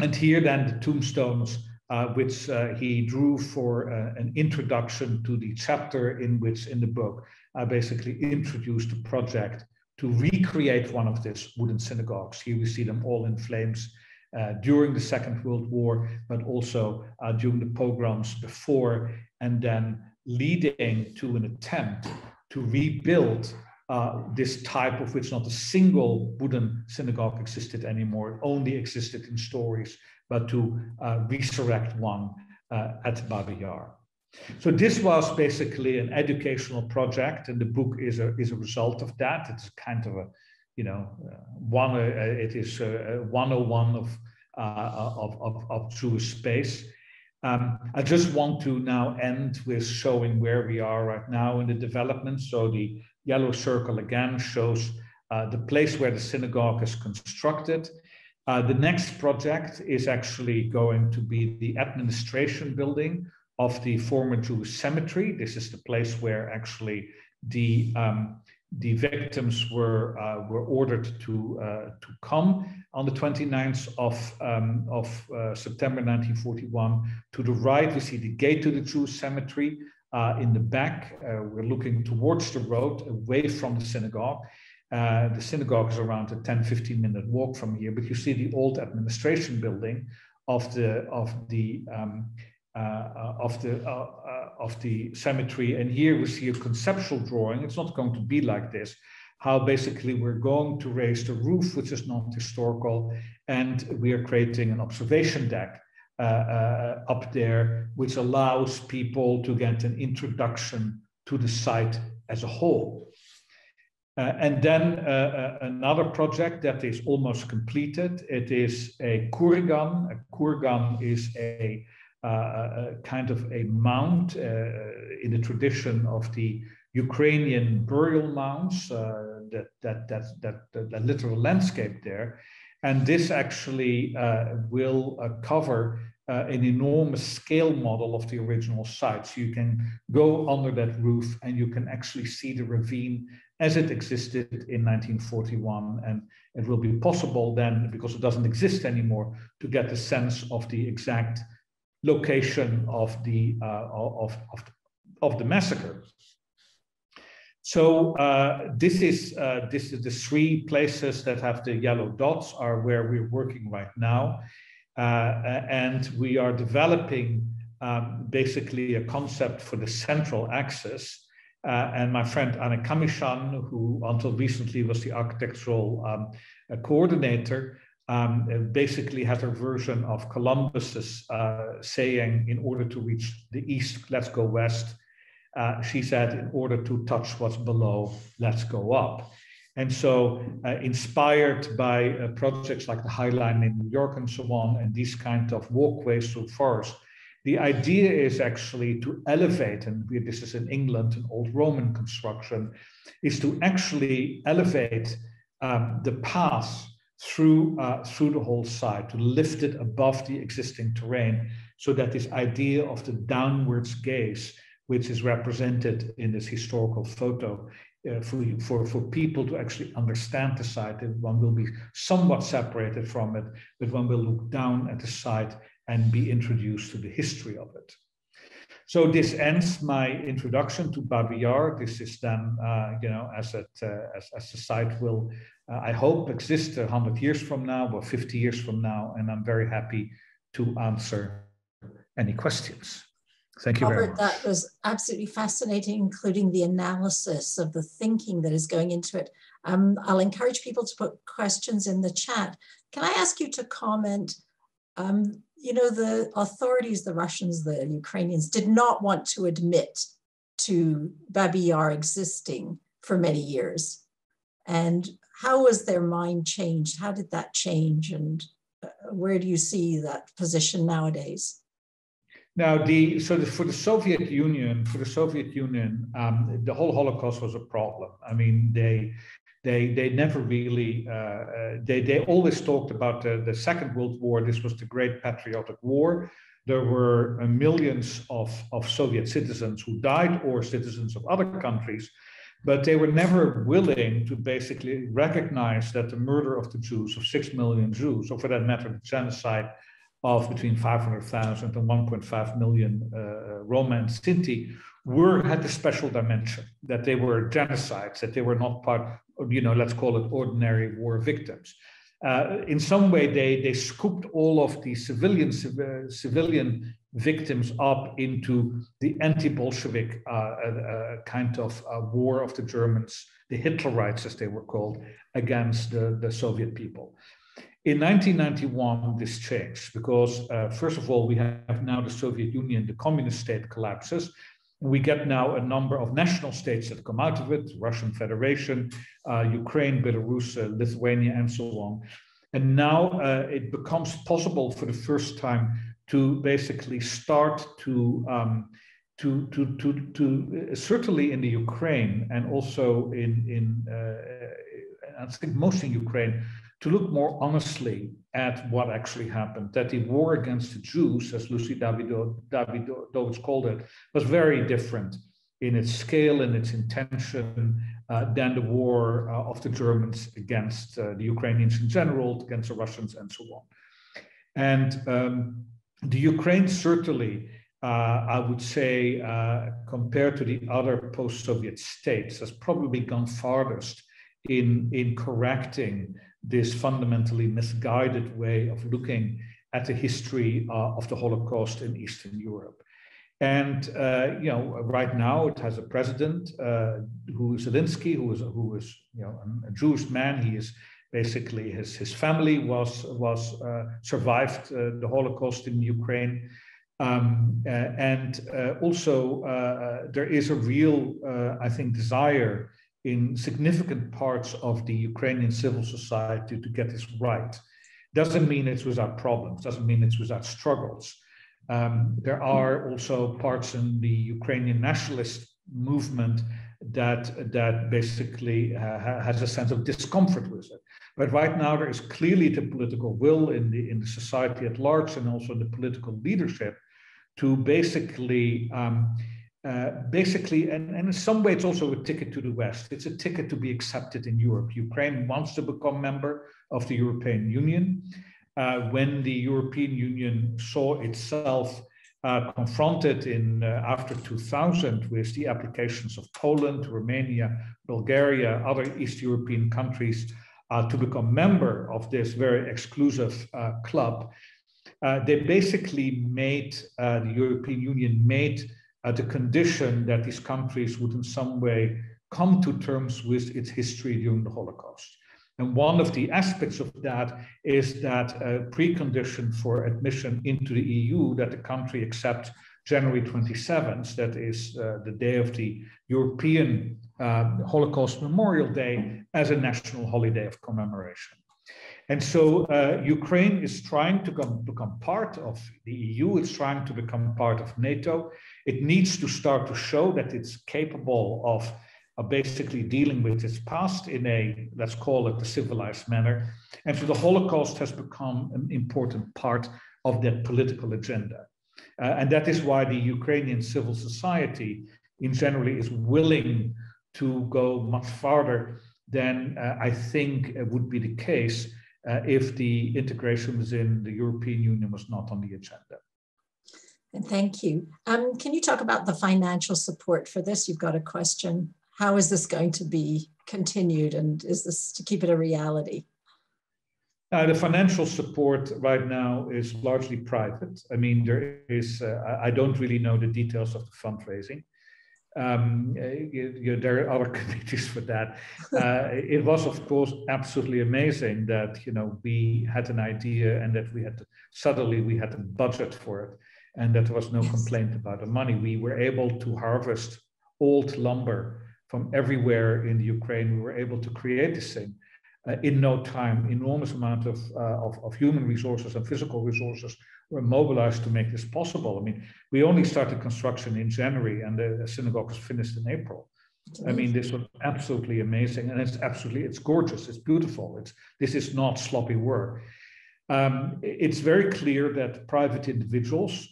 and here then the tombstones, uh, which uh, he drew for uh, an introduction to the chapter in which in the book I basically introduced the project to recreate one of these wooden synagogues. Here we see them all in flames uh, during the Second World War, but also uh, during the pogroms before, and then leading to an attempt to rebuild uh, this type of which not a single wooden synagogue existed anymore, it only existed in stories, but to uh, resurrect one uh, at Babi Yar. So this was basically an educational project, and the book is a, is a result of that. It's kind of a, you know, uh, one. Uh, it is a, a 101 of, uh, of, of, of Jewish space. Um, I just want to now end with showing where we are right now in the development. So the yellow circle again shows uh, the place where the synagogue is constructed. Uh, the next project is actually going to be the administration building of the former Jewish cemetery. This is the place where actually the um, the victims were uh, were ordered to uh, to come on the 29th of um, of uh, September 1941. To the right, we see the gate to the Jewish cemetery. Uh, in the back, uh, we're looking towards the road, away from the synagogue. Uh, the synagogue is around a 10, 15 minute walk from here, but you see the old administration building of the of the um, uh, of the uh, uh, of the cemetery. And here we see a conceptual drawing. It's not going to be like this. How basically we're going to raise the roof, which is not historical, and we are creating an observation deck up there, which allows people to get an introduction to the site as a whole. Uh, and then another project that is almost completed. It is a kurgan. A kurgan is a uh, kind of a mound uh, in the tradition of the Ukrainian burial mounds, uh, that, that, that, that, that literal landscape there. And this actually will cover uh, an enormous scale model of the original site. So you can go under that roof and you can actually see the ravine as it existed in 1941. And it will be possible then, because it doesn't exist anymore, to get a sense of the exact location of the uh, of, of, of the massacre. So uh, this is uh, this is the three places that have the yellow dots are where we're working right now, uh, and we are developing um, basically a concept for the central axis. Uh, and my friend Anne Kamishan, who until recently was the architectural um, coordinator, um, basically had a version of Columbus's uh, saying, in order to reach the east, let's go west. Uh, she said, in order to touch what's below, let's go up. And so, uh, inspired by uh, projects like the High Line in New York and so on, and these kind of walkways through forest, the idea is actually to elevate, and this is in England, an old Roman construction, is to actually elevate um, the path through, uh, through the whole site, to lift it above the existing terrain, so that this idea of the downwards gaze, which is represented in this historical photo, uh, for, for, for people to actually understand the site, one will be somewhat separated from it, but one will look down at the site and be introduced to the history of it. So this ends my introduction to Babi Yar. This is then, uh, you know, as it uh, as, as the site will uh, I hope exist 100 years from now or 50 years from now. And I'm very happy to answer any questions. Thank you Robert, very much. That was absolutely fascinating, including the analysis of the thinking that is going into it. Um, I'll encourage people to put questions in the chat. Can I ask you to comment? Um, you know, the authorities, the Russians, the Ukrainians, did not want to admit to Babi Yar existing for many years. And how was their mind changed? How did that change? And uh, where do you see that position nowadays? Now, the so the, for the Soviet Union, for the Soviet Union, um, the whole Holocaust was a problem. I mean, they they they never really uh, uh, they they always talked about the, the Second World War. This was the Great Patriotic War. There were uh, millions of of Soviet citizens who died, or citizens of other countries but they were never willing to basically recognize that the murder of the Jews, of six million Jews, or for that matter, the genocide of between 500,000 and 1.5 million uh, Roma and Sinti, were had a special dimension, that they were genocides, that they were not part, you know, let's call it ordinary war victims. Uh, in some way, they, they scooped all of the civilian, civilian victims up into the anti-Bolshevik uh, uh, kind of uh, war of the Germans, the Hitlerites, as they were called, against the, the Soviet people. In 1991, this changed because, uh, first of all, we have now the Soviet Union, the communist state collapses. We get now a number of national states that come out of it Russian Federation, uh, Ukraine, Belarus, uh, Lithuania, and so on. And now it becomes possible for the first time to basically start to um, to, to, to, to uh, certainly in the Ukraine and also in, in uh, I think mostly in Ukraine, to look more honestly at what actually happened. That the war against the Jews, as Lucy Dawidowicz called it, was very different in its scale and its intention uh, than the war uh, of the Germans against uh, the Ukrainians in general, against the Russians, and so on. And um, the Ukraine certainly, uh, I would say, uh, compared to the other post-Soviet states, has probably gone farthest in, in correcting this fundamentally misguided way of looking at the history uh, of the Holocaust in Eastern Europe. And uh, you know, right now it has a president uh, who is Zelensky, who is who is you know a Jewish man. He is basically his his family was was uh, survived uh, the Holocaust in Ukraine, um, uh, and uh, also there is a real, I think, desire in significant parts of the Ukrainian civil society to get this right. Doesn't mean it's without problems. Doesn't mean it's without struggles um, there are also parts in the Ukrainian nationalist movement that that basically uh, has a sense of discomfort with it. But right now, there is clearly the political will in the in the society at large, and also the political leadership, to basically. Um, uh, basically, and, and in some way, it's also a ticket to the West. It's a ticket to be accepted in Europe. Ukraine wants to become member of the European Union uh, when the European Union saw itself uh, confronted in uh, after 2000 with the applications of Poland, Romania, Bulgaria, other East European countries uh, to become member of this very exclusive club, they basically made the European Union made the condition that these countries would in some way come to terms with its history during the Holocaust. And one of the aspects of that is that a precondition for admission into the EU that the country accept January 27th, that is uh, the day of the European uh, Holocaust Memorial Day, as a national holiday of commemoration. And so uh, Ukraine is trying to come, become part of the EU, it's trying to become part of NATO. It needs to start to show that it's capable of are basically dealing with its past in a, let's call it, a civilized manner. And so the Holocaust has become an important part of that political agenda. Uh, and that is why the Ukrainian civil society in generally is willing to go much farther than uh, I think would be the case uh, if the integration within the European Union was not on the agenda. And thank you. Um, can you talk about the financial support for this? You've got a question how is this going to be continued and is this to keep it a reality? Uh, the financial support right now is largely private. I mean, there is, uh, I don't really know the details of the fundraising. Um, you, you, there are other committees for that. Uh, it was, of course, absolutely amazing that you know we had an idea and that we had to, suddenly we had a budget for it, and that there was no yes. complaint about the money. We were able to harvest old lumber from everywhere in the Ukraine. We were able to create this thing uh, in no time. Enormous amount of, uh, of, of, human resources and physical resources were mobilized to make this possible. I mean, we only started construction in January and the synagogue was finished in April. I mean, this was absolutely amazing, and it's absolutely it's gorgeous. It's beautiful. It's this is not sloppy work. Um, it's very clear that private individuals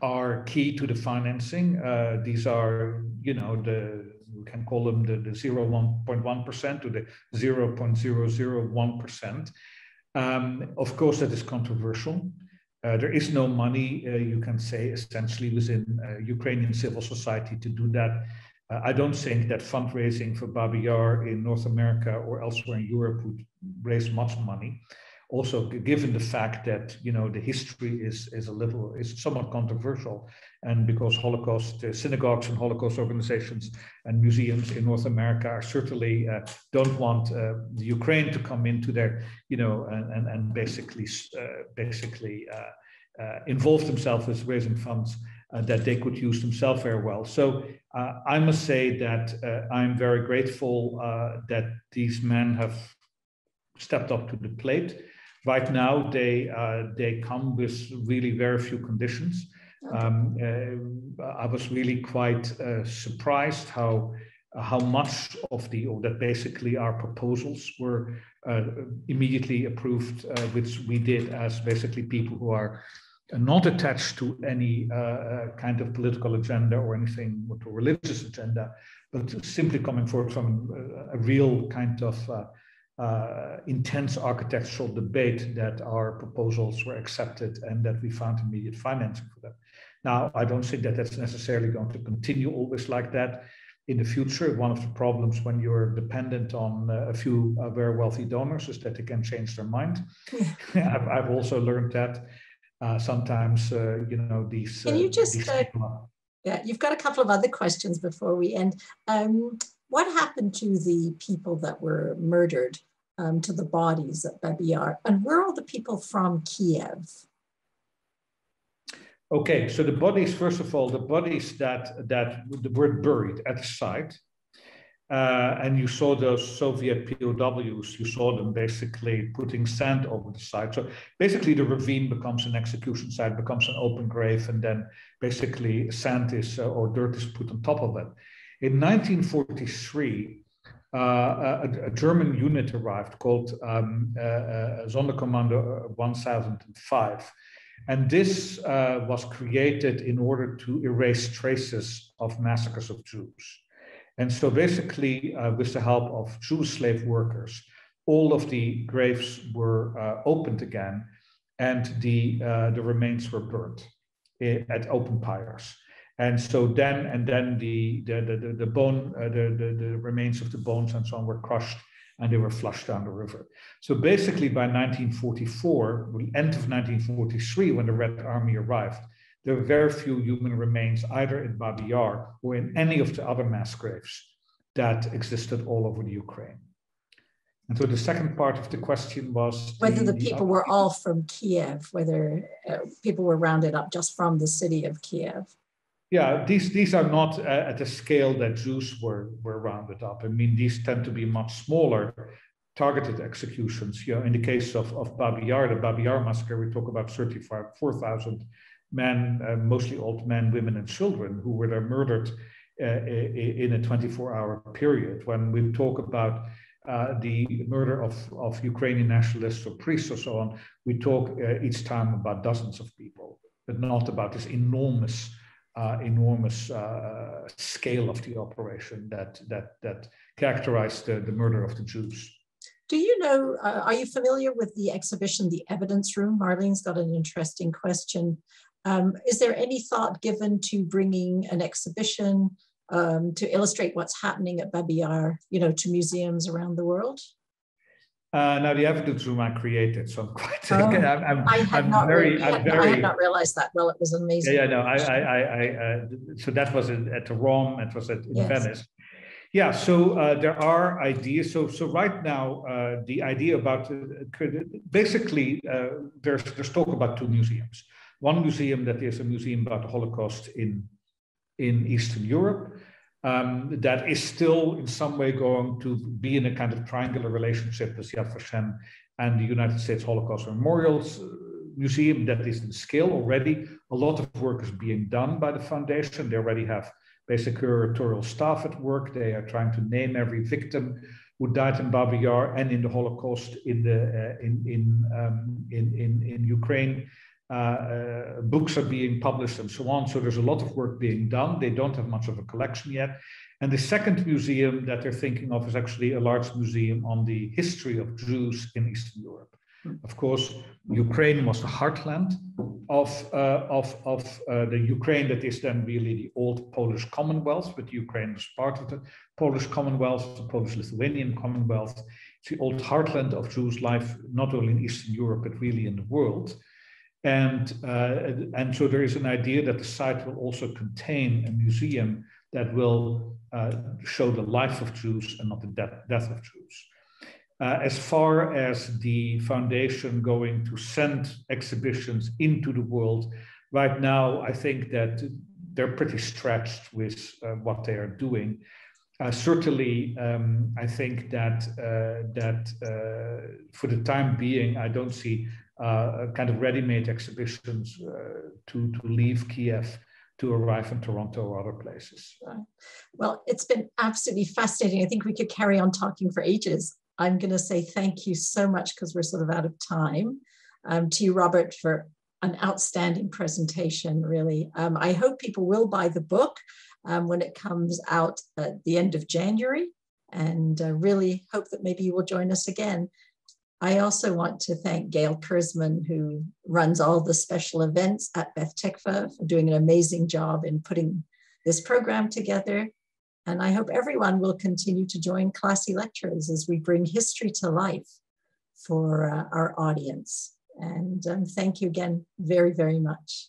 are key to the financing. Uh, these are, you know, the we can call them the, the 0.1% to the 0.001%. Um, of course, that is controversial. Uh, there is no money, uh, you can say, essentially within uh, Ukrainian civil society to do that. Uh, I don't think that fundraising for Babi Yar in North America or elsewhere in Europe would raise much money also given the fact that you know the history is is a little is somewhat controversial and because holocaust uh, synagogues and holocaust organizations and museums in north america are certainly uh, don't want uh, the ukraine to come into their you know and and, basically uh, basically uh, involve themselves with raising funds that they could use themselves very well so i must say that i'm very grateful that these men have stepped up to the plate Right now, they uh, they come with really very few conditions. Um, uh, I was really quite uh, surprised how how much of the, or that basically our proposals were uh, immediately approved, uh, which we did as basically people who are not attached to any uh, uh, kind of political agenda or anything with a religious agenda, but simply coming forward from a real kind of uh, uh, intense architectural debate that our proposals were accepted and that we found immediate financing for them. Now, I don't think that that's necessarily going to continue always like that in the future. One of the problems when you're dependent on uh, a few uh, very wealthy donors is that they can change their mind. I've, I've, also learned that uh, sometimes, uh, you know, these. Can you just, yeah, you've got a couple of other questions before we end. Um, what happened to the people that were murdered, um, to the bodies at Babi? And where are all the people from Kiev? Okay, so the bodies, first of all, the bodies that, that were buried at the site, uh, and you saw those Soviet POWs, you saw them basically putting sand over the site. So basically the ravine becomes an execution site, becomes an open grave, and then basically sand is uh, or dirt is put on top of it. In 1943, uh, a, a, German unit arrived called um, uh, uh, Sonderkommando 1005 and this uh, was created in order to erase traces of massacres of Jews. And so basically, uh, with the help of Jewish slave workers, all of the graves were uh, opened again and the, uh, the remains were burnt at open pyres. And so then, and then the, the, the, the bone, uh, the, the, the remains of the bones and so on were crushed and they were flushed down the river. So basically, by 1944, the end of 1943, when the Red Army arrived, there were very few human remains either in Babi Yar or in any of the other mass graves that existed all over the Ukraine. And so the second part of the question was whether the, the people were all from Kiev, whether uh, people were rounded up just from the city of Kiev. Yeah, these these are not uh, at the scale that Jews were were rounded up. I mean, these tend to be much smaller, targeted executions. You know, in the case of of Babi Yar, the Babi Yar massacre, we talk about 34,000 men, uh, mostly old men, women, and children, who were murdered uh, in a 24-hour period. When we talk about uh, the murder of, of Ukrainian nationalists or priests or so on, we talk uh, each time about dozens of people, but not about this enormous uh, enormous uh, scale of the operation that that that characterized the, the murder of the Jews. Do you know? Uh, are you familiar with the exhibition, The Evidence Room? Marlene's got an interesting question. Um, is there any thought given to bringing an exhibition um, to illustrate what's happening at Babi Yar, you know, to museums around the world? Uh, now the evidence room I created, so I'm quite. Oh, I'm, I'm, I had I'm not very, really, I'm very, I had not realized that. Well, it was amazing. Yeah, yeah, no, I, I, I, I uh, so that was at the Rome. It was at yes. Venice. Yeah, so uh, there are ideas. So, so right now, uh, the idea about uh, basically uh, there's there's talk about two museums. One museum that is a museum about the Holocaust in in Eastern Europe, um, that is still in some way going to be in a kind of triangular relationship with Yad Vashem and the United States Holocaust Memorials uh, Museum that is in scale already. A lot of work is being done by the foundation. They already have basic curatorial staff at work. They are trying to name every victim who died in Babi Yar and in the Holocaust in the uh, in in, um, in in in Ukraine. Uh, uh, books are being published and so on. So there's a lot of work being done. They don't have much of a collection yet. And the second museum that they're thinking of is actually a large museum on the history of Jews in Eastern Europe. Hmm. Of course, Ukraine was the heartland of, uh, of, of uh, the Ukraine that is then really the old Polish Commonwealth, but Ukraine was part of the Polish Commonwealth, the Polish Lithuanian Commonwealth. It's the old heartland of Jews' life, not only in Eastern Europe, but really in the world. And, uh, and so there is an idea that the site will also contain a museum that will uh, show the life of Jews and not the death, death of Jews. Uh, as far as the foundation going to send exhibitions into the world, right now I think that they're pretty stretched with uh, what they are doing. Uh, certainly, um, I think that uh, that uh, for the time being, I don't see uh, kind of ready-made exhibitions uh, to, to leave Kiev to arrive in Toronto or other places. Well, it's been absolutely fascinating. I think we could carry on talking for ages. I'm going to say thank you so much because we're sort of out of time. Um, to you, Robert, for an outstanding presentation, really. Um, I hope people will buy the book um, when it comes out at the end of January and uh, really hope that maybe you will join us again. I also want to thank Gail Kurzman, who runs all the special events at Beth Tikvah, for doing an amazing job in putting this program together. And I hope everyone will continue to join Classi Lectures as we bring history to life for uh, our audience. And um, thank you again very, very much.